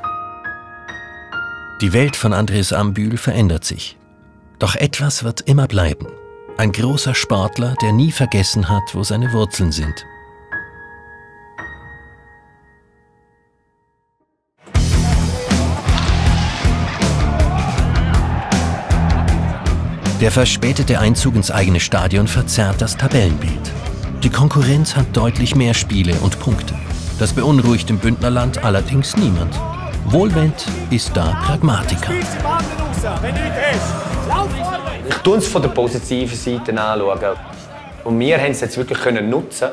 Die Welt von Andres Ambühl verändert sich. Doch etwas wird immer bleiben. Ein großer Sportler, der nie vergessen hat, wo seine Wurzeln sind. Der verspätete Einzug ins eigene Stadion verzerrt das Tabellenbild. Die Konkurrenz hat deutlich mehr Spiele und Punkte. Das beunruhigt im Bündnerland allerdings niemand. Wohlwend ist da Pragmatiker. Ich tue es von der positiven Seite anschauen. Und wir haben es jetzt wirklich nutzen,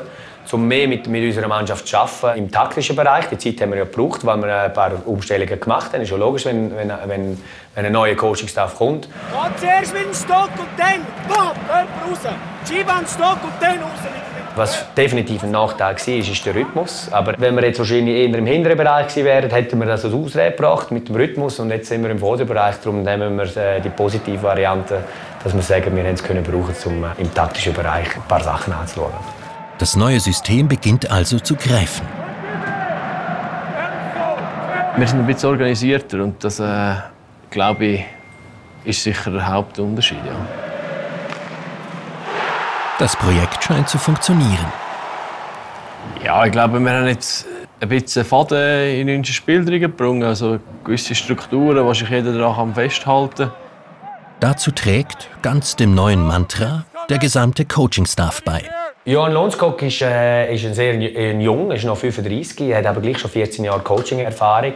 um mehr mit, mit unserer Mannschaft zu arbeiten im taktischen Bereich. Die Zeit haben wir ja gebraucht, weil wir ein paar Umstellungen gemacht haben. Ist ja logisch, wenn, wenn, wenn, wenn ein neuer Coaching-Staff kommt. Geh zuerst mit dem Stock und dann, boom, raus. An den Stock und dann raus Was definitiv ein Nachteil war, ist, ist der Rhythmus. Aber wenn wir jetzt wahrscheinlich eher im hinteren Bereich gewesen wären, hätten wir das als Ausrede gebracht mit dem Rhythmus. Und jetzt sind wir im Vorderbereich. Darum nehmen wir äh, die positive Variante, dass wir sagen, wir haben es können brauchen, um äh, im taktischen Bereich ein paar Sachen anzuschauen. Das neue System beginnt also zu greifen. Wir sind ein bisschen organisierter und das, äh, glaube ich, ist sicher der Hauptunterschied. Ja. Das Projekt scheint zu funktionieren. Ja, ich glaube, wir haben jetzt ein bisschen Faden in unser Spiel gebracht. Also gewisse Strukturen, die sich jeder daran festhalten kann. Dazu trägt, ganz dem neuen Mantra, der gesamte Coaching-Staff bei. Johan Lonskog ist, äh, ist ein sehr ein jung, ist noch 35, hat aber gleich schon 14 Jahre Coaching-Erfahrung.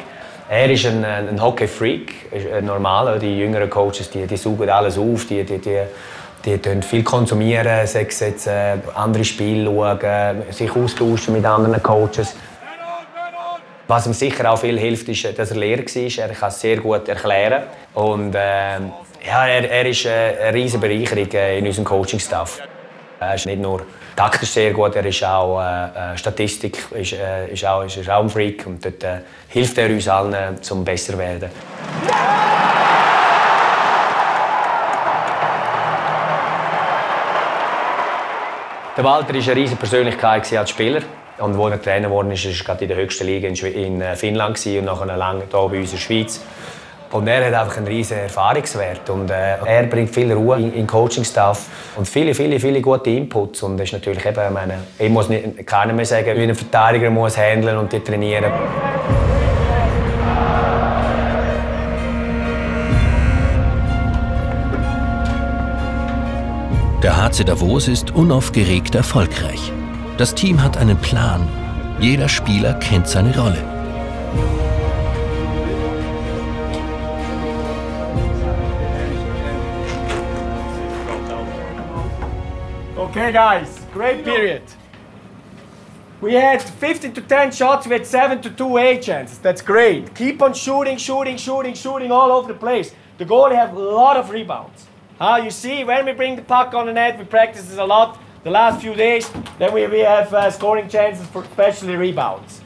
Er ist ein, ein Hockey-Freak, ein normaler. Die jüngeren Coaches die, die saugen alles auf, die, die, die, die, die viel konsumieren, sei es jetzt, äh, andere Spiele schauen, sich austauschen mit anderen Coaches. Was ihm sicher auch viel hilft, ist, dass er Lehrer war. Er kann es sehr gut erklären. Und äh, ja, er, er ist äh, eine riesige Bereicherung äh, in unserem Coaching-Staff. Er ist nicht nur taktisch sehr gut, er ist auch äh, Statistik, ist, äh, ist, auch, ist, auch ein Freak und dort äh, hilft er uns allen, äh, zum besser werden. Der Walter war eine riesige Persönlichkeit als Spieler. Und als er Trainer geworden ist, war er in der höchsten Liga in äh, Finnland und nachher lange hier bei uns in der Schweiz. Und er hat einfach einen riesen Erfahrungswert und äh, er bringt viel Ruhe in, in Coaching-Staff und viele, viele, viele gute Inputs und ist natürlich eben, ich meine, ich muss nicht, keiner mehr sagen, wie ein Verteidiger muss handeln und die trainieren. Der HC Davos ist unaufgeregt erfolgreich. Das Team hat einen Plan. Jeder Spieler kennt seine Rolle. Okay, guys, great period. We had 15 to 10 shots, we had 7 to 2 A chances. That's great. Keep on shooting, shooting, shooting, shooting all over the place. The goalie have a lot of rebounds. Uh, you see, when we bring the puck on the net, we practice this a lot the last few days. Then we, we have uh, scoring chances for especially rebounds.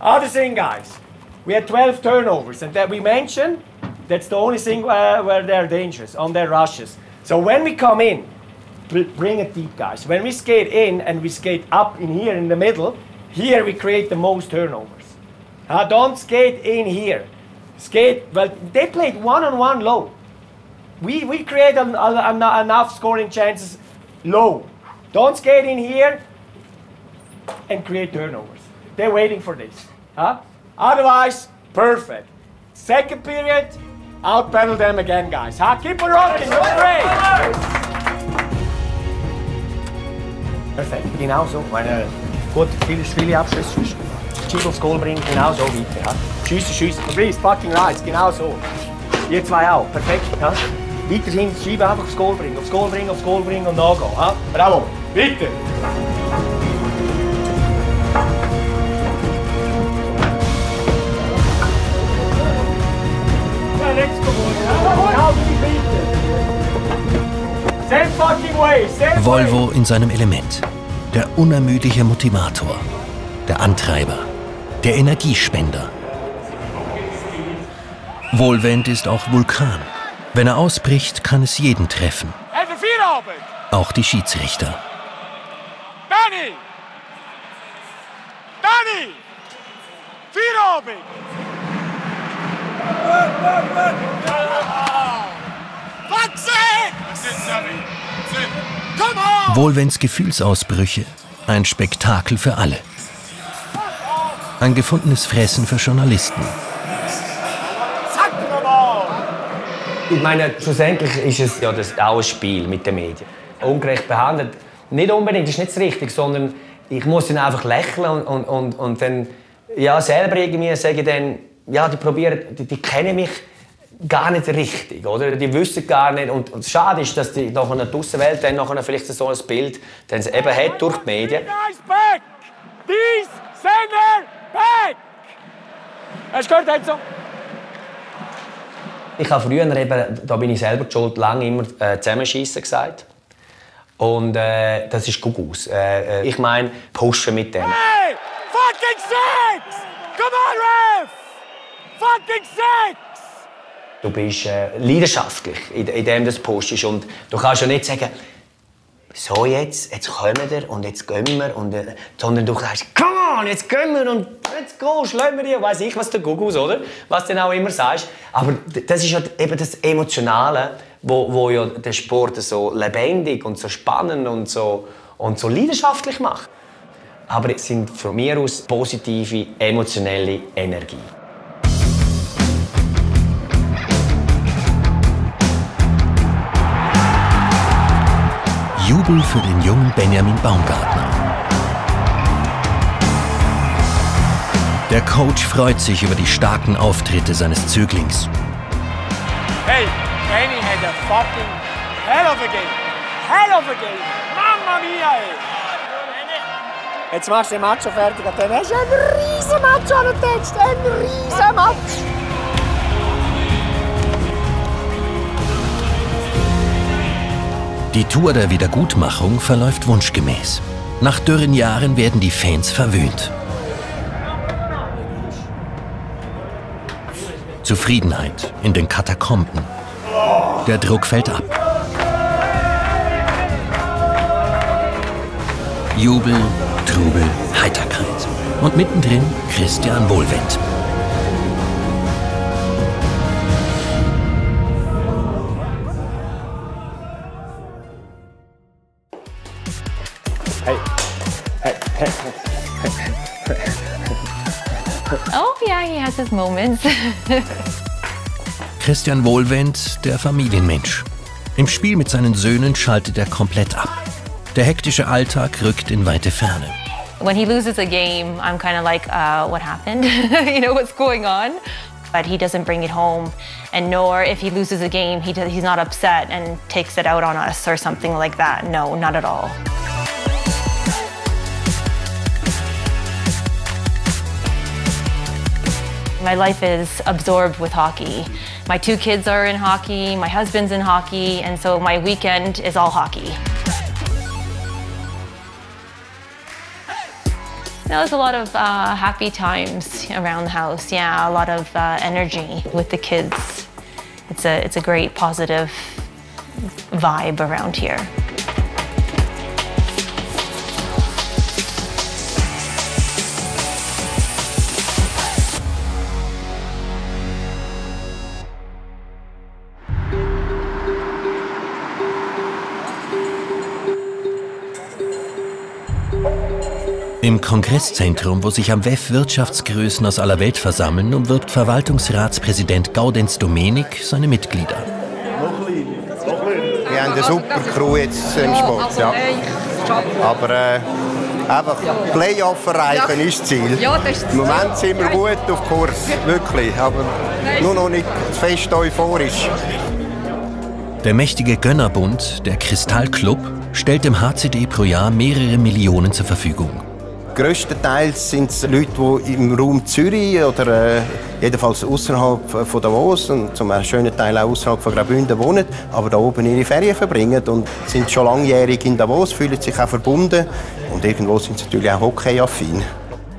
Other thing, guys, we had 12 turnovers, and that we mentioned that's the only thing uh, where they're dangerous on their rushes. So when we come in, bring it deep, guys. When we skate in and we skate up in here in the middle, here we create the most turnovers. Uh, don't skate in here. Skate, well, they played one on one low. We, we create an, an, enough scoring chances low. Don't skate in here and create turnovers. They're waiting for this. Huh? Otherwise, perfect. Second period, out pedal them again, guys. Huh? Keep it rocking. Great. Perfekt, genau so. Meine, gut, viele, viele Abschlüsse. Aufs Goal bringen, genau so weiter. Ja. Schiessen, schiessen. Please, fucking right, genau so. Ihr zwei auch, perfekt. Ja. Weiterhin schieben, einfach aufs Goal bringen, aufs Goal bringen, aufs Goal bringen und nachgehen. Ja. Bravo, weiter. Ja, let's go. Genau Volvo in seinem Element. Der unermüdliche Motivator. Der Antreiber. Der Energiespender. Wohlwend ist auch Vulkan. Wenn er ausbricht, kann es jeden treffen. Auch die Schiedsrichter. Danny! Danny! Feierabend! Wohlwens Gefühlsausbrüche. Ein Spektakel für alle. Ein gefundenes Fressen für Journalisten. Ich meine, schlussendlich ist es ja das auch ein Spiel mit den Medien. Ungerecht behandelt, nicht unbedingt, ist nicht das Richtige, sondern ich muss dann einfach lächeln und, und, und, und dann ja, selber irgendwie sage ich dann, ja, die probieren, die, die kennen mich gar nicht richtig, oder? Die wissen gar nicht. Und, und schade ist, dass die nach einer Außenwelt dann nachher vielleicht so ein Bild dann eben hat durch die Medien. back! Dies Sender back! Hast du gehört, Enzo? Ich habe früher eben, da bin ich selber schuld, lange immer äh, zusammenschießen gesagt. Und äh, das ist Gugus. Äh, ich meine, pushen mit dem. Hey! Fucking six! Come on, Ref! Fucking six! Du bist äh, leidenschaftlich in, in dem, das postest. Und du kannst ja nicht sagen, so jetzt, jetzt kommen wir und jetzt gehen wir. Und, äh, sondern du sagst, come on, jetzt gehen wir und jetzt go, schlagen wir die. Weiß ich, was der Gugus, oder? Was du auch immer sagst. Aber das ist ja eben das Emotionale, wo, wo ja den Sport so lebendig und so spannend und so, und so leidenschaftlich macht. aber es sind von mir aus positive, emotionelle Energie. Jubel für den jungen Benjamin Baumgartner. Der Coach freut sich über die starken Auftritte seines Zöglings. Hey, Benny had a fucking hell of a game. Hell of a game. Mamma mia, ey. Jetzt machst du den Match fertig und dann hast du einen riesen Match an den Text. Einen riesen Match. Die Tour der Wiedergutmachung verläuft wunschgemäß. Nach dürren Jahren werden die Fans verwöhnt. Zufriedenheit in den Katakomben. Der Druck fällt ab. Jubel, Trubel, Heiterkeit. Und mittendrin Christian Wohlwend. Oh, yeah, he has his moments. Christian Wohlwend, der Familienmensch. Im Spiel mit seinen Söhnen schaltet er komplett ab. Der hektische Alltag rückt in weite Ferne. when he loses a game, I'm kind of like, uh, what happened? you know, what's going on? But he doesn't bring it home. And nor if he loses a game, he he's not upset and takes it out on us or something like that. No, not at all. My life is absorbed with hockey. My two kids are in hockey, my husband's in hockey, and so my weekend is all hockey. There was a lot of uh, happy times around the house. Yeah, a lot of uh, energy with the kids. It's a, it's a great positive vibe around here. Im Kongresszentrum, wo sich am WEF Wirtschaftsgrößen aus aller Welt versammeln, umwirbt Verwaltungsratspräsident Gaudenz Domenik seine Mitglieder. Wir haben eine super Crew jetzt im Sport. Ja. Aber äh, einfach Playoff erreichen ist das Ziel. Im Moment sind wir gut auf Kurs, wirklich. Aber nur noch nicht fest euphorisch. Der mächtige Gönnerbund, der Kristallclub, stellt dem HCD pro Jahr mehrere Millionen zur Verfügung. Größtenteils sind es Leute, die im Raum Zürich oder äh, jedenfalls außerhalb von Davos und zum schönen Teil auch außerhalb von Graubünden wohnen, aber da oben ihre Ferien verbringen und sind schon langjährig in Davos, fühlen sich auch verbunden und irgendwo sind sie natürlich auch hockeyaffin.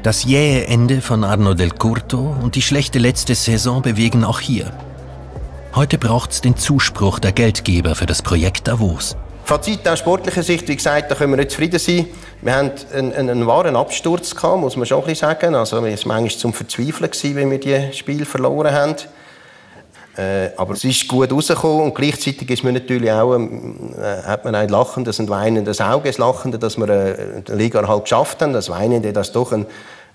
Das jähe Ende von Arno del Curto und die schlechte letzte Saison bewegen auch hier. Heute braucht's den Zuspruch der Geldgeber für das Projekt Davos. Fazit aus sportlicher Sicht, wie gesagt, da können wir nicht zufrieden sein. Wir haben einen, einen, wahren Absturz gehabt, muss man schon ein bisschen sagen. Also, es war manchmal zum Verzweifeln, gewesen, wenn wir die Spiel verloren haben. Äh, aber es ist gut rausgekommen und gleichzeitig ist man natürlich auch, ähm, äh, hat man ein lachendes und weinendes Auge. Das Lachende, dass wir äh, die Liga halt geschafft haben. Das Weinende, dass doch ein,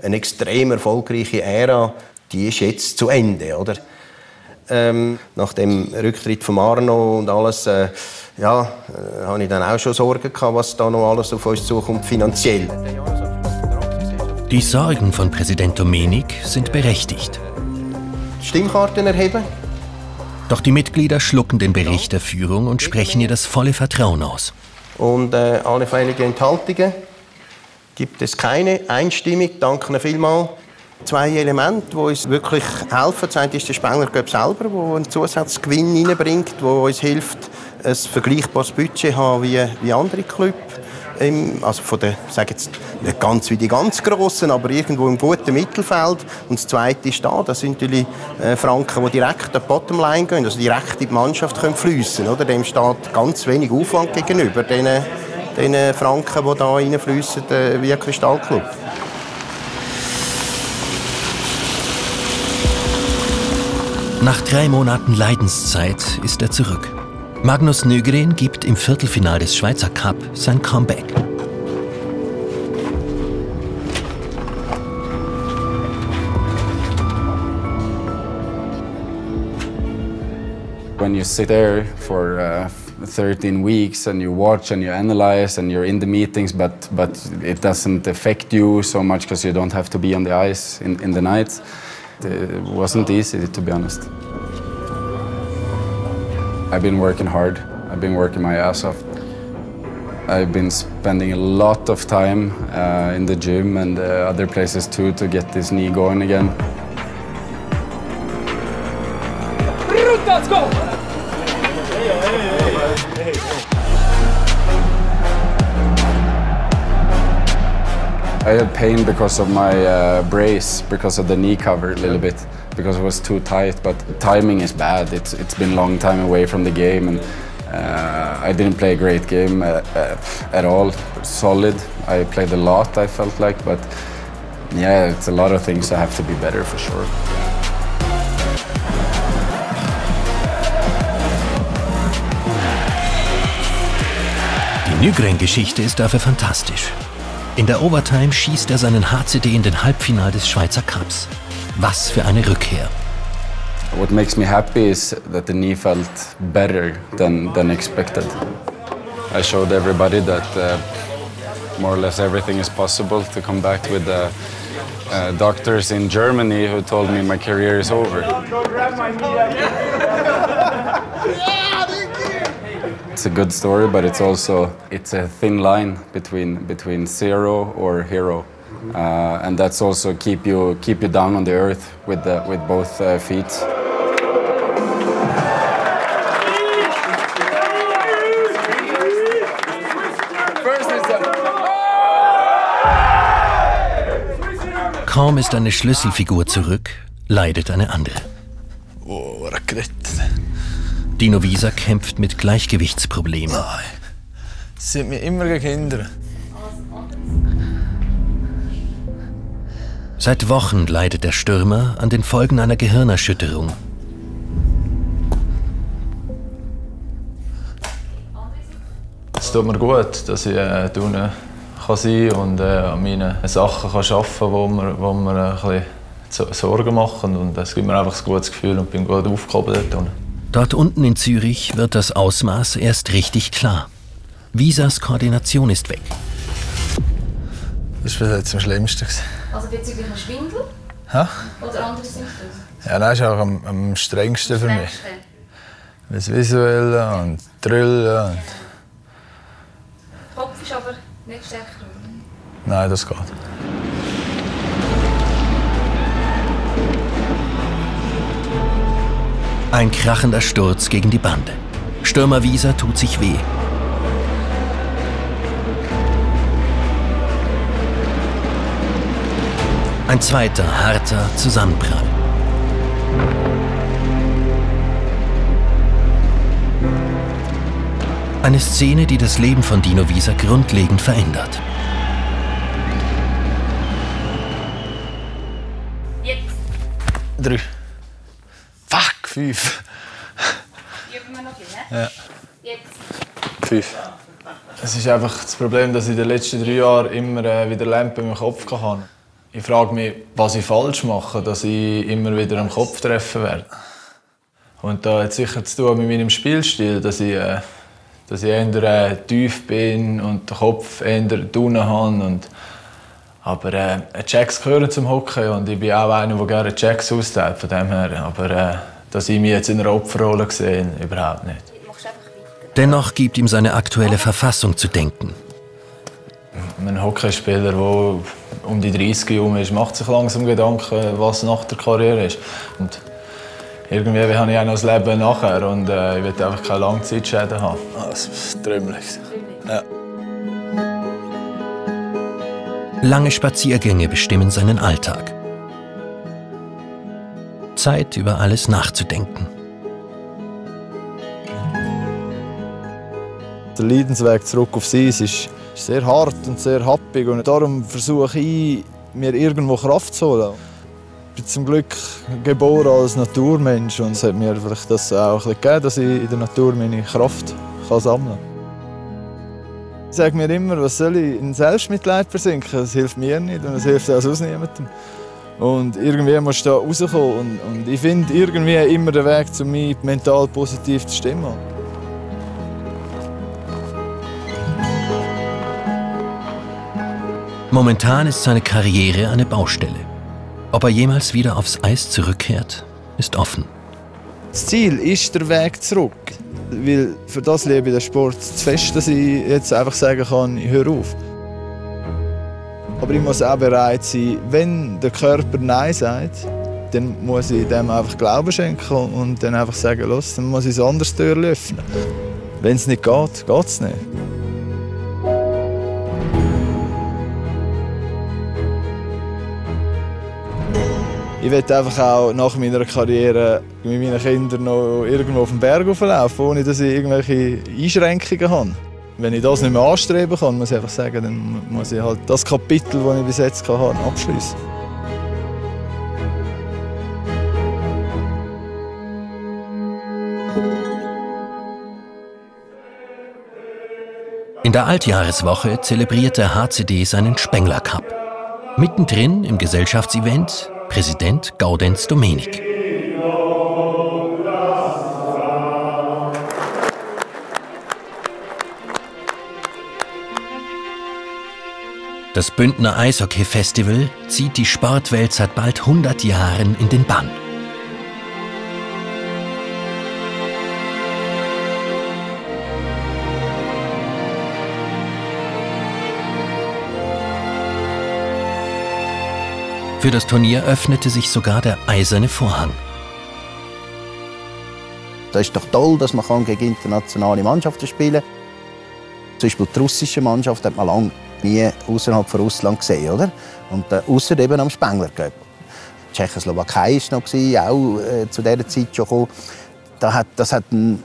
eine extrem erfolgreiche Ära, die ist jetzt zu Ende, oder? Ähm, nach dem Rücktritt von Arno und alles, äh, ja, äh, habe ich dann auch schon Sorgen gehabt, was da noch alles auf uns zukommt finanziell. Die Sorgen von Präsident Domenik sind berechtigt. Stimmkarten erheben. Doch die Mitglieder schlucken den Bericht der Führung und sprechen ihr das volle Vertrauen aus. Und äh, alle fälligen Enthaltungen gibt es keine. Einstimmig, danke vielmals. Zwei Elemente, die uns wirklich helfen. Das eine ist der Spengler selber, der einen Zusatzgewinn reinbringt, der uns hilft, ein vergleichbares Budget zu haben wie, wie andere Clubs. Also von der, sage jetzt nicht ganz wie die ganz Grossen, aber irgendwo im guten Mittelfeld. Und das Zweite ist da, das sind natürlich äh, Franken, die direkt an die Bottomline gehen, also direkt in die Mannschaft können fließen. Oder? Dem steht ganz wenig Aufwand gegenüber, den, den Franken, die da reinfließen, äh, wie ein Kristallclub. Nach drei Monaten Leidenszeit ist er zurück. Magnus Nygren gibt im Viertelfinal des Schweizer Cup sein Comeback. When you sit there for uh, 13 weeks and you watch and you analyze and you're in the meetings, but, but it doesn't affect you so much because you don't have to be on the ice in, in the nights. It wasn't easy, to be honest. I've been working hard. I've been working my ass off. I've been spending a lot of time uh, in the gym and uh, other places too to get this knee going again. I had pain because of my uh, brace, because of the knee cover a little bit, because it was too tight. But timing is bad. It's it's been a long time away from the game, and uh, I didn't play a great game uh, uh, at all. Solid. I played a lot. I felt like, but yeah, it's a lot of things I have to be better for sure. Die Nygren-Geschichte ist dafür fantastisch. In der Overtime schießt er seinen HCD in den Halbfinal des Schweizer Cups. Was für eine Rückkehr. What makes me happy is that the knee felt better than, than expected. I showed everybody that uh, more or less everything is possible to come back with the uh, doctors in Germany who told me my career is over. It's a good story, but it's also it's a thin line between between zero or hero, uh, and that's also keep you keep you down on the earth with the, with both uh, feet. Kaum ist eine Schlüsselfigur zurück, leidet eine andere. Oh, gerettet. Dino Wieser kämpft mit Gleichgewichtsproblemen. Das sind mir immer Kinder. Seit Wochen leidet der Stürmer an den Folgen einer Gehirnerschütterung. Es tut mir gut, dass ich äh, unten kann sein und äh, an meinen Sachen kann arbeiten kann, wo mir, wo mir äh, ein bisschen Sorgen machen. Und es gibt mir einfach ein gutes Gefühl und bin gut aufgehoben dort. Dort unten in Zürich wird das Ausmaß erst richtig klar. Visas Koordination ist weg. Das war jetzt am schlimmsten. Also bezüglich dem Schwindel Ja? oder andere Symptome? Ja, das ist auch am, am strengsten für mich. Das Visuelle und Drüllen. Und Kopf ist aber nicht stärker. Nein, das geht. Ein krachender Sturz gegen die Bande. Stürmer Wieser tut sich weh. Ein zweiter harter Zusammenprall. Eine Szene, die das Leben von Dino Wieser grundlegend verändert. Jetzt. Drei. Fünf. Ne? Ja. Jetzt. Fünf. Es ist einfach das Problem, dass ich in den letzten drei Jahren immer äh, wieder Lampen im Kopf hatte. Ich frage mich, was ich falsch mache, dass ich immer wieder am Kopf treffen werde. Und da hat es sicher zu tun mit meinem Spielstil, dass ich, äh, dass ich eher äh, tief bin und den Kopf eher unten habe. Und aber äh, Checks gehören zum Hockey und ich bin auch einer, der gerne Checks austeilt, von dem her. Aber äh, dass ich mich jetzt in einer Opferrolle sehe, überhaupt nicht. Dennoch gibt ihm seine aktuelle Verfassung zu denken. Ein Hockeyspieler, der um die 30 herum ist, macht sich langsam Gedanken, was nach der Karriere ist. Und irgendwie habe ich auch noch das Leben nachher und äh, ich will einfach keine Langzeitschäden haben. Ah, das ist trümmelig. Ja. Lange Spaziergänge bestimmen seinen Alltag. Zeit, über alles nachzudenken. Der Leidensweg zurück auf sie ist, sehr hart und sehr happig und darum versuche ich, mir irgendwo Kraft zu holen. Ich bin zum Glück geboren als Naturmensch und es hat mir vielleicht das auch gegeben, dass ich in der Natur meine Kraft sammeln kann. Ich sage mir immer, was soll ich in Selbstmitleid versinken? Das hilft mir nicht und es hilft auch sonst niemandem. Und irgendwie musst du da rauskommen. Und, und ich finde irgendwie immer den Weg, um mich mental positiv zu stimmen. Momentan ist seine Karriere eine Baustelle. Ob er jemals wieder aufs Eis zurückkehrt, ist offen. Das Ziel ist der Weg zurück. Weil für das liebe ich den Sport zu fest, dass ich jetzt einfach sagen kann, ich höre auf. Aber ich muss auch bereit sein, wenn der Körper Nein sagt, dann muss ich dem einfach Glauben schenken und dann einfach sagen, los, dann muss ich ein anderes Tür öffnen. Wenn es nicht geht, geht es nicht. Ich will einfach auch nach meiner Karriere mit meinen Kindern noch irgendwo auf dem Berg laufen, ohne dass ich irgendwelche Einschränkungen habe. Wenn ich das nicht mehr anstreben kann, muss ich einfach sagen, dann muss ich halt das Kapitel, das ich bis jetzt hatte, abschließen. In der Altjahreswoche zelebriert der HCD seinen Spengler Cup. Mittendrin im Gesellschaftsevent Präsident Gaudenz Domenik. Das Bündner Eishockey-Festival zieht die Sportwelt seit bald 100 Jahren in den Bann. Für das Turnier öffnete sich sogar der eiserne Vorhang. Das ist doch toll, dass man gegen internationale Mannschaften spielen kann. Zum Beispiel die russische Mannschaft hat man lange nie außerhalb von Russland gesehen, oder? Und äh, außer eben am Spengler Cup. Tschechoslowakei war noch, auch äh, zu dieser Zeit schon gekommen. Da hat, das hat ein,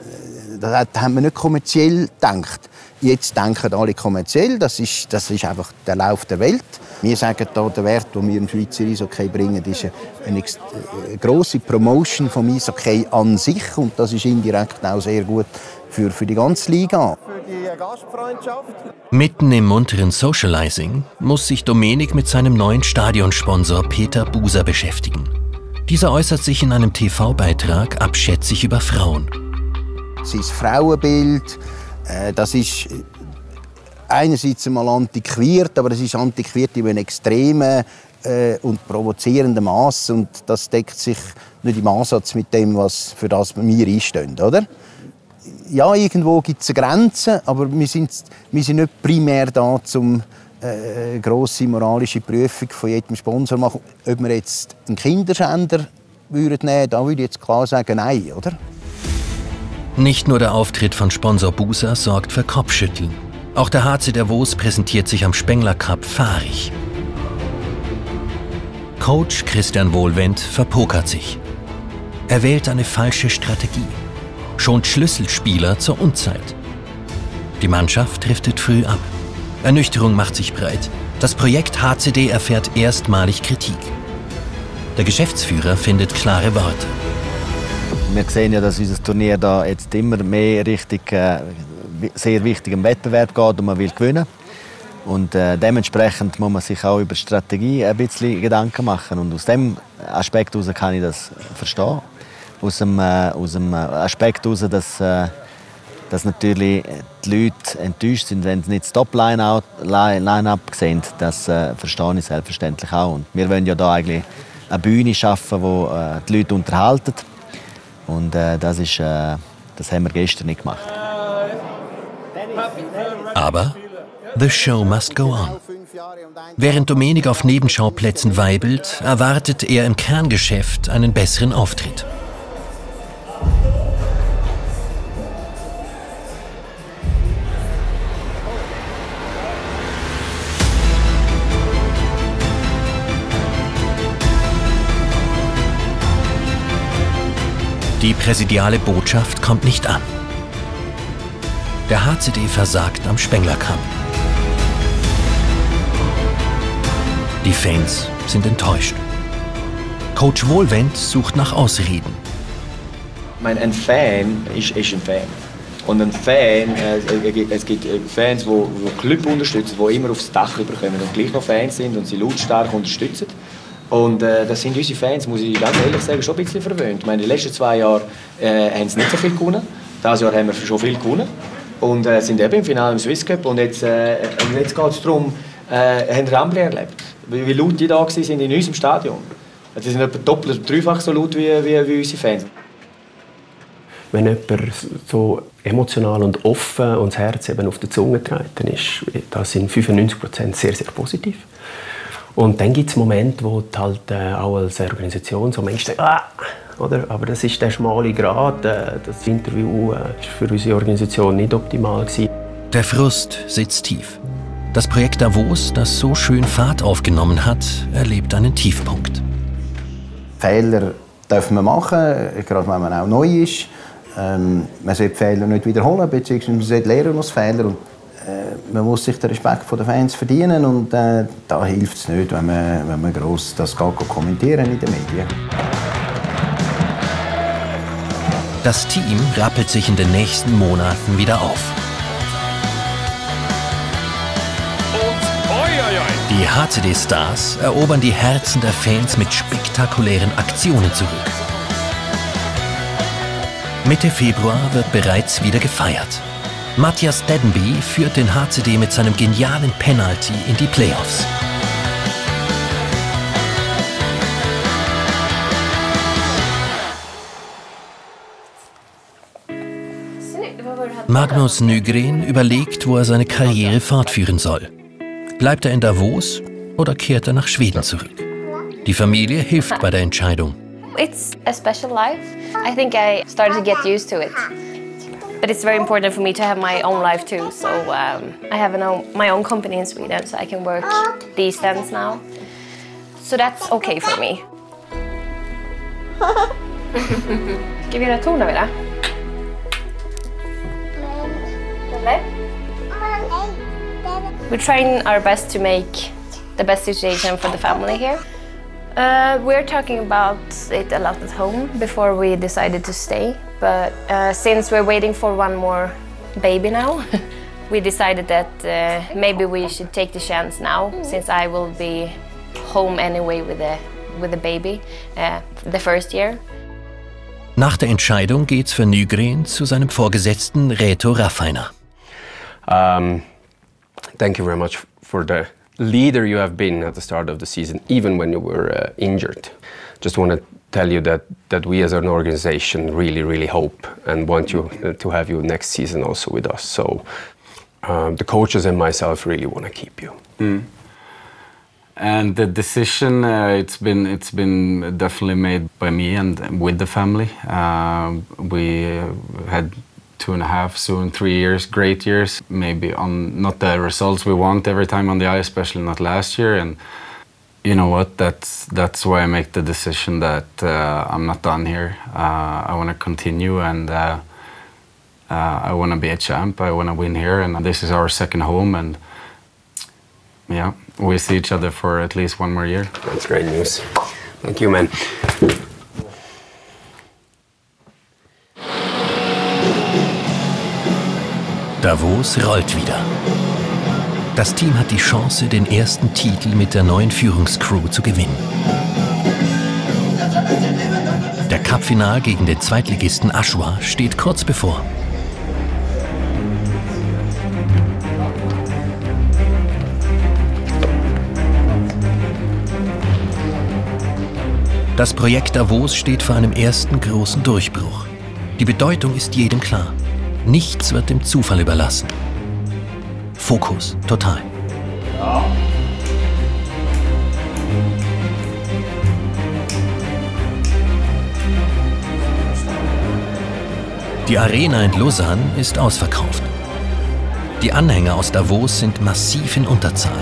das hat, haben wir nicht kommerziell gedacht. Jetzt denken alle kommerziell, das ist, das ist einfach der Lauf der Welt. Wir sagen hier, der Wert, den wir im Schweizer Eishockey bringen, ist eine, eine grosse Promotion vom Eishockey an sich und das ist indirekt auch sehr gut für, für die ganze Liga. Für die Gastfreundschaft. Mitten im munteren Socializing muss sich Domenik mit seinem neuen Stadionsponsor Peter Buser beschäftigen. Dieser äußert sich in einem TV-Beitrag abschätzig über Frauen. Sein Frauenbild, äh, das ist einerseits einmal antiquiert, aber es ist antiquiert in einem extremen äh, und provozierenden Maß und das deckt sich nicht im Ansatz mit dem, was für das wir einstehen, oder? Ja, irgendwo gibt es Grenzen, aber wir sind, wir sind nicht primär da, um äh, eine grosse moralische Prüfung von jedem Sponsor zu machen. Ob wir jetzt einen Kinderschänder würden nehmen, da würde ich jetzt klar sagen, nein, oder? Nicht nur der Auftritt von Sponsor Buser sorgt für Kopfschütteln. Auch der HC Davos präsentiert sich am Spengler Cup fahrig. Coach Christian Wohlwend verpokert sich. Er wählt eine falsche Strategie, schont Schlüsselspieler zur Unzeit. Die Mannschaft driftet früh ab. Ernüchterung macht sich breit. Das Projekt HCD erfährt erstmalig Kritik. Der Geschäftsführer findet klare Worte. Wir sehen ja, dass unser Turnier da jetzt immer mehr Richtung äh, sehr wichtigem Wettbewerb geht und man will gewinnen. Und äh, dementsprechend muss man sich auch über Strategie ein bisschen Gedanken machen. Und aus dem Aspekt heraus kann ich das verstehen. Aus dem, äh, aus dem Aspekt heraus, dass, äh, dass natürlich die Leute enttäuscht sind, wenn sie nicht das Top-Line-Up Line sehen. Das äh, verstehe ich selbstverständlich auch. Und wir wollen ja da eigentlich eine Bühne schaffen, wo äh, die Leute unterhalten. Und äh, das, ist, äh, das haben wir gestern nicht gemacht. Aber the show must go on. Während Domenik auf Nebenschauplätzen weibelt, erwartet er im Kerngeschäft einen besseren Auftritt. Die präsidiale Botschaft kommt nicht an. Der HCD versagt am Spengler Cup. Die Fans sind enttäuscht. Coach Wohlwend sucht nach Ausreden. Ich meine, ein Fan ist, ist ein Fan. Und ein Fan, äh, es gibt Fans, die, die Club unterstützen, die immer aufs Dach überkommen und gleich noch Fans sind und sie lautstark unterstützen. Und äh, das sind unsere Fans, muss ich ganz ehrlich sagen, schon ein bisschen verwöhnt. Ich meine, in den letzten zwei Jahren äh, haben sie nicht so viel gewonnen. Dieses Jahr haben wir schon viel gewonnen. Und äh, sind eben im Finale im Swiss Cup. Und jetzt, äh, jetzt geht es darum, äh, haben Rambli erlebt. Wie, wie laut die da waren in unserem Stadion. Die sind etwa doppelt oder dreifach so laut wie, wie, wie unsere Fans. Wenn jemand so emotional und offen und das Herz eben auf der Zunge dann ist das sind 95 Prozent sehr, sehr positiv. Und dann gibt es Momente, wo du halt äh, auch als Organisation so Menschen sagen, ah, oder? aber das ist der schmale Grat. Äh, das Interview äh, ist für unsere Organisation nicht optimal gewesen. Der Frust sitzt tief. Das Projekt Davos, das so schön Fahrt aufgenommen hat, erlebt einen Tiefpunkt. Fehler dürfen wir machen, gerade wenn man auch neu ist. Ähm, man sollte Fehler nicht wiederholen, beziehungsweise man sollte lernen aus Fehlern. Und, man muss sich den Respekt der Fans verdienen und äh, da hilft es nicht, wenn man, wenn man gross das geht, kommentieren in den Medien. Das Team rappelt sich in den nächsten Monaten wieder auf. Die HCD-Stars erobern die Herzen der Fans mit spektakulären Aktionen zurück. Mitte Februar wird bereits wieder gefeiert. Matthias Dedenby führt den HCD mit seinem genialen Penalty in die Playoffs. Magnus Nygren überlegt, wo er seine Karriere fortführen soll. Bleibt er in Davos oder kehrt er nach Schweden zurück? Die Familie hilft bei der Entscheidung. It's a special life. I think I started to get used to it. But it's very important for me to have my own life too. So um, I have own, my own company in Sweden, so I can work these stands now. So that's okay for me. Ska vi göra ton över det? We're trying our best to make the best situation for the family here. Uh, we're talking about it a lot at home before we decided to stay. But uh, since we're waiting for one more baby now, we decided that uh, maybe we should take the chance now, since I will be home anyway with the with the baby uh, the first year. Nach der Entscheidung geht's für Nygren zu seinem Vorgesetzten Reto Raffiner. Um, thank you very much for the leader you have been at the start of the season, even when you were uh, injured. Just want to tell you that, that we as an organization really, really hope and want you uh, to have you next season also with us. So um, the coaches and myself really want to keep you. Mm. And the decision, uh, it's been it's been definitely made by me and with the family. Uh, we had two and a half, soon three years, great years. Maybe on not the results we want every time on the ice, especially not last year. And you know what? That's that's why I make the decision that uh, I'm not done here. Uh, I want to continue, and uh, uh I want to be a champ. I want to win here, and this is our second home. And yeah, we see each other for at least one more year. That's great news. Thank you, man. Davos rollt wieder. Das Team hat die Chance, den ersten Titel mit der neuen Führungscrew zu gewinnen. Der Cupfinal gegen den Zweitligisten Aschua steht kurz bevor. Das Projekt Davos steht vor einem ersten großen Durchbruch. Die Bedeutung ist jedem klar. Nichts wird dem Zufall überlassen. Fokus total. Die Arena in Lausanne ist ausverkauft. Die Anhänger aus Davos sind massiv in Unterzahl.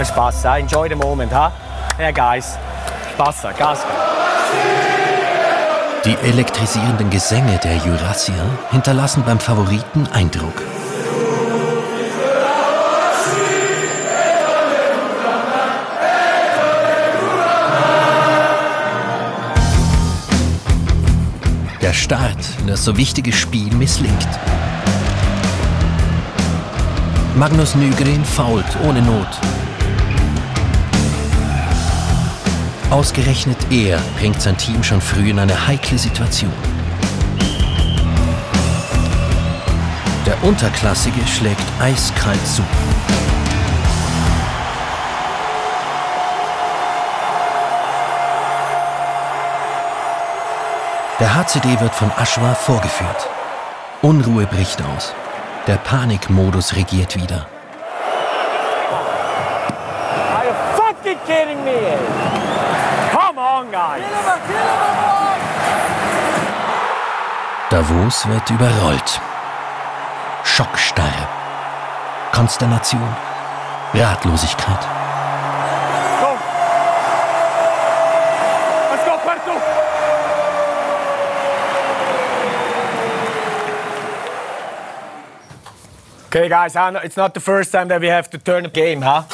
Haben Spaß. ha? Enjoy the moment. Ha? Yeah, guys. Spaß. Gas. Die elektrisierenden Gesänge der Jurassier hinterlassen beim Favoriten Eindruck. Der Start in das so wichtige Spiel misslingt. Magnus Nygren fault ohne Not. Ausgerechnet er bringt sein Team schon früh in eine heikle Situation. Der Unterklassige schlägt eiskalt zu. Der HCD wird von Aschwa vorgeführt. Unruhe bricht aus. Der Panikmodus regiert wieder. Are you fucking kidding me? On, guys. Davos wird überrollt. Schockstarre. Konsternation. Ratlosigkeit. Okay, guys, I know it's not the first time that we have to turn the game, huh?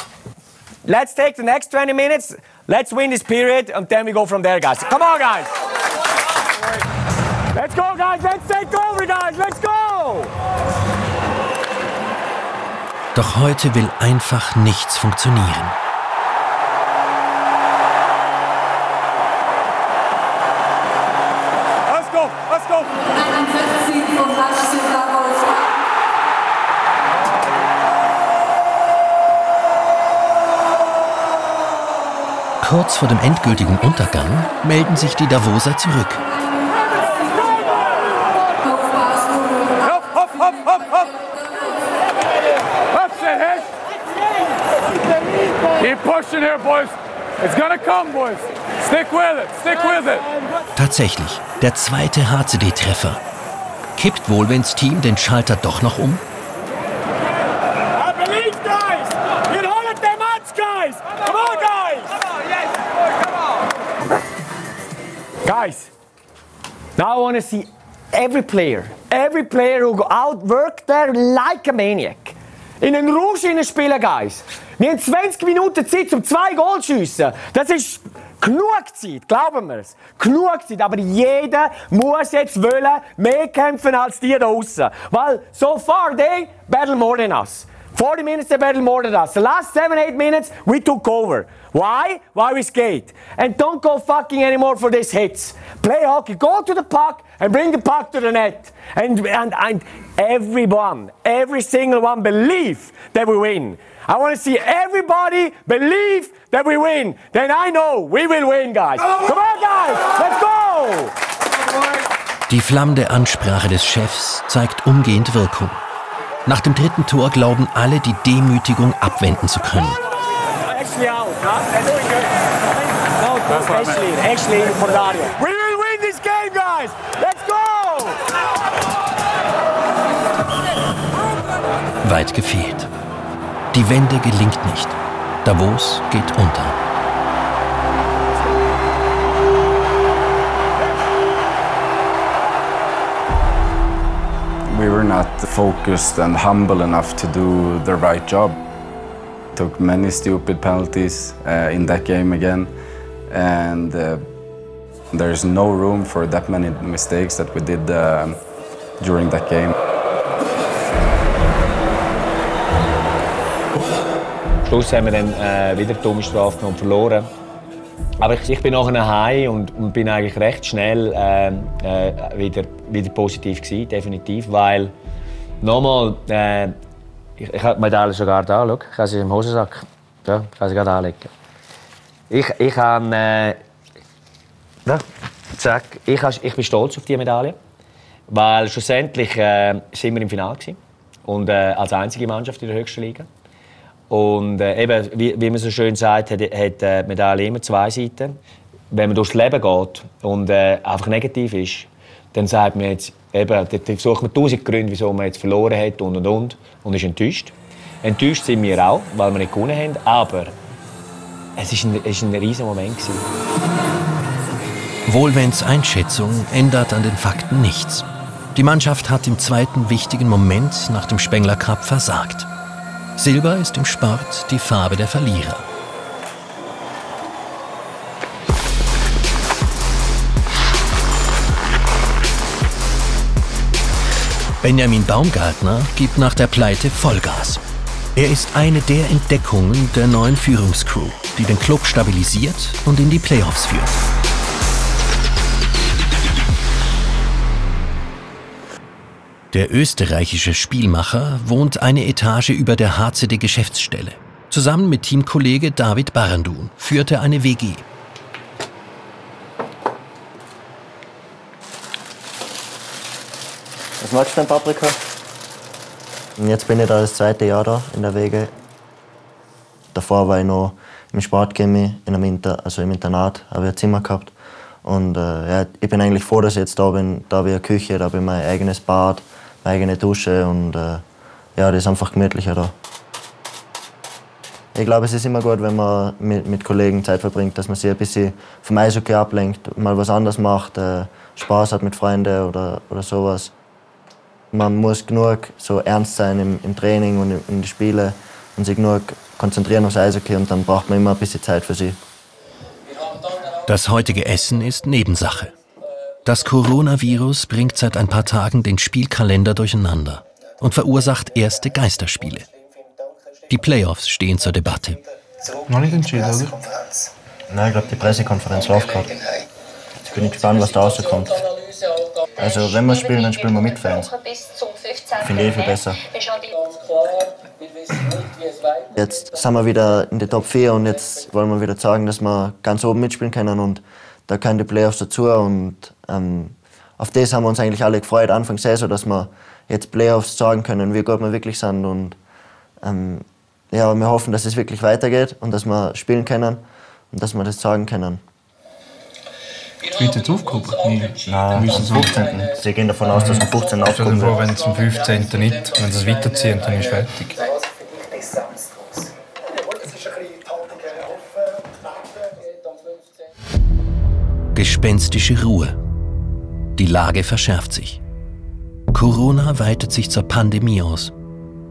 Let's take the next 20 minutes. Let's win this period, and then we go from there, guys. Come on, guys. Let's go, guys. Let's take over, guys. Let's go. Doch heute will einfach nichts funktionieren. Kurz vor dem endgültigen Untergang melden sich die Davoser zurück. Tatsächlich, der zweite HCD-Treffer. Kippt Wohlwens Team den Schalter doch noch um? Now I want to see every player, every player who go out, work there like a maniac. In einen Rausch spielen, guys. Wir haben 20 Minuten Zeit, um zwei Goal zu schiessen. Das ist genug Zeit, glauben wir es. Genug Zeit, aber jeder muss jetzt wollen mehr kämpfen als die da draussen. Weil so far they battle more than us. 40 minutes they battle more than us. The last 7, 8 minutes we took over. Why? Why we skate. And don't go fucking anymore for these hits. Play hockey. Go to the puck and bring the puck to the net. And, and, and everyone, every single one believe that we win. I want to see everybody believe that we win. Then I know we will win, guys. Come on, guys. Let's go. Die flammende Ansprache des Chefs zeigt umgehend Wirkung. Nach dem dritten Tor glauben alle, die Demütigung abwenden zu können. Actually out, huh? They're doing good. No, actually, actually for Dario. Weit gefehlt. Die Wende gelingt nicht. Davos geht unter. We were not focused and humble enough to do the right job. Took many stupid penalties uh, in that game again, and uh, there's no room for that many mistakes that we did uh, during that game. Schluss haben wir dann äh, wieder dumme Strafe genommen und verloren. Aber ich, ich bin nachher heim und, und bin eigentlich recht schnell äh, äh, wieder, wieder positiv gewesen, definitiv, weil nochmal, äh, ich, ich habe die Medaille sogar da, schau, ich habe sie im Hosensack, ja, ich kann sie gerade anlegen. Ich, ich habe, äh, da, zack, ich, ich bin stolz auf diese Medaille, weil schlussendlich äh, sind wir im Finale gewesen und äh, als einzige Mannschaft in der höchsten Liga. Und äh, eben, wie, wie man so schön sagt, hat, hat äh, Medaille immer zwei Seiten. Wenn man durchs Leben geht und äh, einfach negativ ist, dann sagt man jetzt, eben, dann sucht man tausend Gründe, wieso man jetzt verloren hat und und und und ist enttäuscht. Enttäuscht sind wir auch, weil wir nicht gewonnen haben, aber es ist ein, es ist ein riesiger Moment gewesen. Wohlwens Einschätzung ändert an den Fakten nichts. Die Mannschaft hat im zweiten wichtigen Moment nach dem Spengler Cup versagt. Silber ist im Sport die Farbe der Verlierer. Benjamin Baumgartner gibt nach der Pleite Vollgas. Er ist eine der Entdeckungen der neuen Führungscrew, die den Club stabilisiert und in die Playoffs führt. Der österreichische Spielmacher wohnt eine Etage über der HCD Geschäftsstelle. Zusammen mit Teamkollege David Barandun führt er eine WG. Was magst du denn, Paprika? Und jetzt bin ich da das zweite Jahr da in der WG. Davor war ich noch im Sportchemie, in einem Inter, also im Internat, habe ich ein Zimmer gehabt. Und äh, ja, ich bin eigentlich froh, dass ich jetzt da bin. Da habe ich eine Küche, da habe ich mein eigenes Bad, eigene Dusche und äh, ja, das ist einfach gemütlicher da. Ich glaube, es ist immer gut, wenn man mit, mit Kollegen Zeit verbringt, dass man sich ein bisschen vom Eishockey ablenkt, mal was anderes macht, äh, Spaß hat mit Freunden oder, oder sowas. Man muss genug so ernst sein im, im Training und in, den Spielen und sich genug konzentrieren aufs Eishockey und dann braucht man immer ein bisschen Zeit für sich. Das heutige Essen ist Nebensache. Das Coronavirus bringt seit ein paar Tagen den Spielkalender durcheinander und verursacht erste Geisterspiele. Die Playoffs stehen zur Debatte. Noch nicht entschieden, oder? Nein, ich glaube, die Pressekonferenz läuft gerade. Jetzt bin ich gespannt, was da rauskommt. Also, wenn wir spielen, dann spielen wir mit Fans. Finde ich viel besser. Jetzt sind wir wieder in der Top 4 und jetzt wollen wir wieder zeigen, dass wir ganz oben mitspielen können und da können die Playoffs dazu und ähm, auf das haben wir uns eigentlich alle gefreut, Anfang Saison, dass wir jetzt Playoffs zeigen können, wie gut wir wirklich sind und ähm, ja, wir hoffen, dass es wirklich weitergeht und dass wir spielen können und dass wir das zeigen können. Wird jetzt aufgehoben? Nein. Nein, Müssen am sie 15. Sie gehen davon aus, dass am 15. Stell dir aufgehoben vor, wenn zum 15. nicht, wenn sie es weiterziehen, dann ist fertig. Gespenstische Ruhe. Die Lage verschärft sich. Corona weitet sich zur Pandemie aus.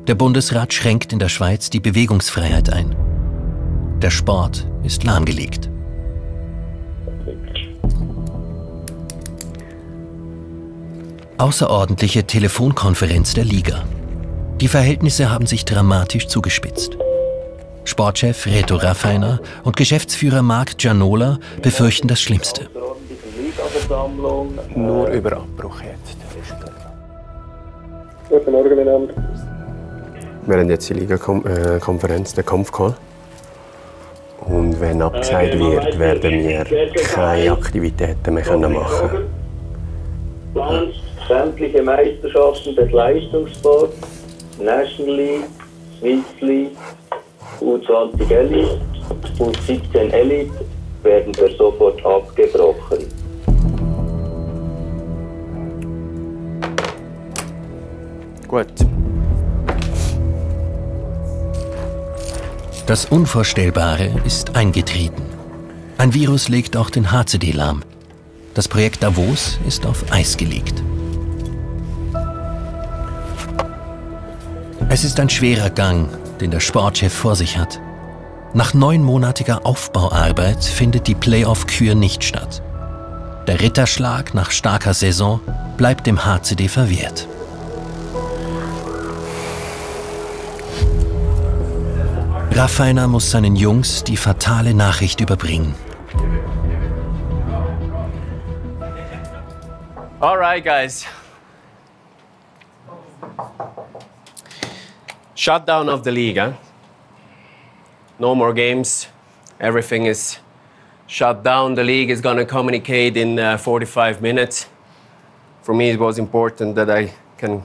Der Bundesrat schränkt in der Schweiz die Bewegungsfreiheit ein. Der Sport ist lahmgelegt. Außerordentliche Telefonkonferenz der Liga. Die Verhältnisse haben sich dramatisch zugespitzt. Sportchef Reto Raffiner und Geschäftsführer Marc Gianola befürchten das Schlimmste. Nur über Abbruch jetzt. Guten Morgen miteinander. Wir haben jetzt die Liga-Konferenz, den Kampfcall. Und wenn abgesagt wird, werden wir keine Aktivitäten mehr können machen Plant sämtliche Meisterschaften des Leistungssports, National League, Swiss League, U20 Elite und 17 Elite werden per sofort abgebrochen. Gut. Das Unvorstellbare ist eingetreten. Ein Virus legt auch den HCD lahm. Das Projekt Davos ist auf Eis gelegt. Es ist ein schwerer Gang, den der Sportchef vor sich hat. Nach neunmonatiger Aufbauarbeit findet die Playoff-Kür nicht statt. Der Ritterschlag nach starker Saison bleibt dem HCD verwehrt. Raffiner muss seinen Jungs die fatale Nachricht überbringen. All right, guys. Shutdown of the league. No more games. Everything is shut down. The league is going to communicate in uh, 45 minutes. For me, it was important that I can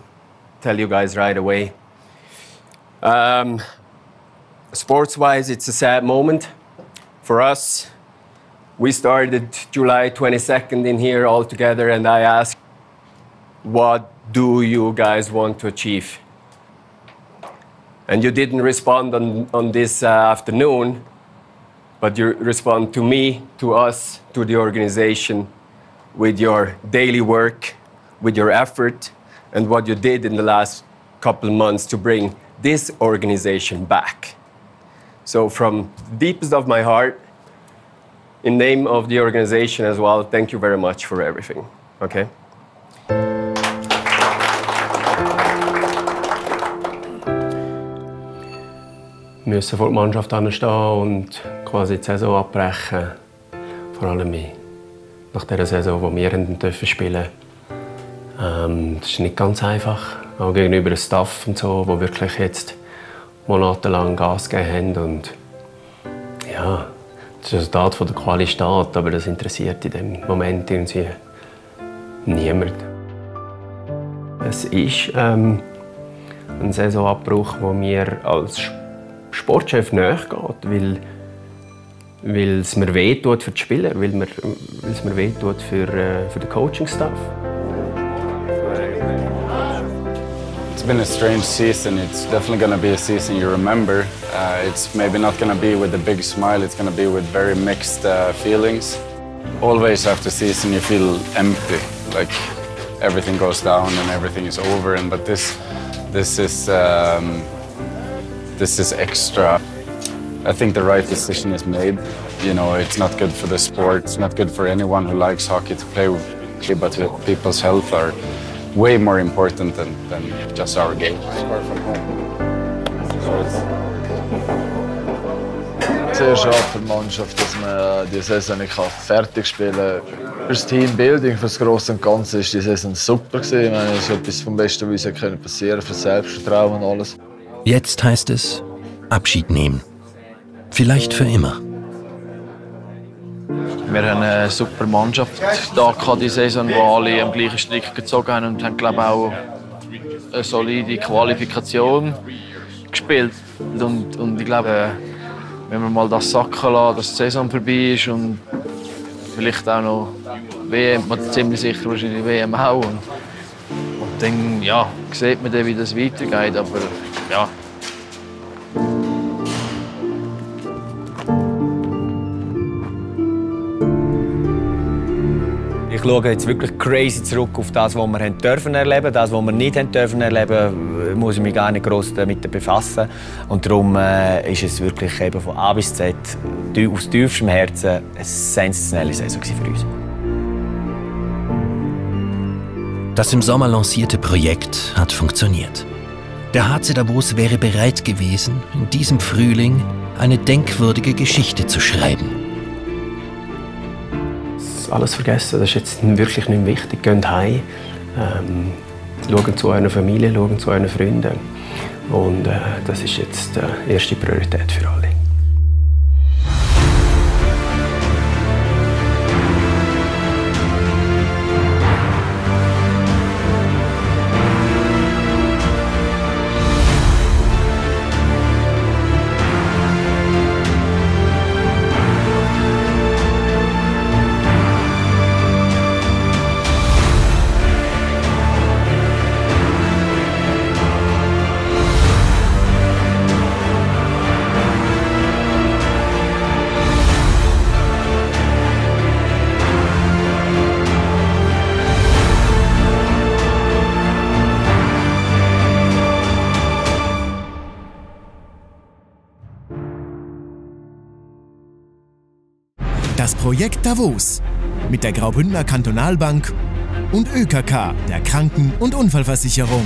tell you guys right away. Um, sports wise, it's a sad moment for us. We started July 22nd in here all together, and I asked, What do you guys want to achieve? And you didn't respond on, on this uh, afternoon, but you respond to me, to us, to the organization with your daily work, with your effort, and what you did in the last couple months to bring this organization back. So, from the deepest of my heart, in name of the organization as well, thank you very much for everything. Okay? Müssen vor der Mannschaft anstehen und quasi die Saison abbrechen. Vor allem nach der Saison, die wir dürfen spielen ähm, Das ist nicht ganz einfach. Auch gegenüber dem Staff und so, wo wirklich jetzt monatelang Gas gegeben haben. Und ja, das Resultat von der Quali steht, aber das interessiert in dem Moment irgendwie niemand. Es ist ähm, ein Saisonabbruch, der mir als Sportchef nachgeht, weil, weil es mir wehtut für die Spieler, weil, mir, weil es mir wehtut für, äh, für den Coaching-Staff. It's been a strange season. It's definitely going to be a season you remember. Uh, it's maybe not going to be with a big smile. It's going to be with very mixed uh, feelings. Always after season you feel empty, like everything goes down and everything is over. And but this, this is um, this is extra. I think the right decision is made. You know, it's not good for the sport. It's not good for anyone who likes hockey to play with, but people's health are way more important than, than just our game. Sehr schade für die Mannschaft, dass man die Saison nicht fertig spielen kann. Für das Teambuilding, für das Grosse und Ganze, war die Saison super. Gewesen. Ich meine, es ist etwas vom Besten, was passieren konnte, für das Selbstvertrauen und alles. Jetzt heißt es Abschied nehmen. Vielleicht für immer. Wir haben eine super Mannschaft da die Saison, wo alle am gleichen Strick gezogen haben und haben glaube auch eine solide Qualifikation gespielt. Und, und ich glaube, wenn wir mal das sacken lassen, dass die Saison vorbei ist und vielleicht auch noch WM, ziemlich sicher wahrscheinlich WM auch. Und dann ja, sieht man dann, wie das weitergeht. Aber ja, Ich schaue jetzt wirklich crazy zurück auf das, was wir haben dürfen erleben. Das, was wir nicht haben dürfen erleben, muss ich mich gar nicht groß damit befassen. Und darum äh, ist es wirklich eben von A bis Z aus tiefstem Herzen eine sensationelle Saison für uns. Das im Sommer lancierte Projekt hat funktioniert. Der HC Davos wäre bereit gewesen, in diesem Frühling eine denkwürdige Geschichte zu schreiben alles vergessen. Das ist jetzt wirklich nicht wichtig. Geht heim, ähm, schauen zu euren Familie, schauen zu euren Freunden. Und äh, das ist jetzt die erste Priorität für alle. Projekt Davos mit der Graubündner Kantonalbank und ÖKK, der Kranken- und Unfallversicherung.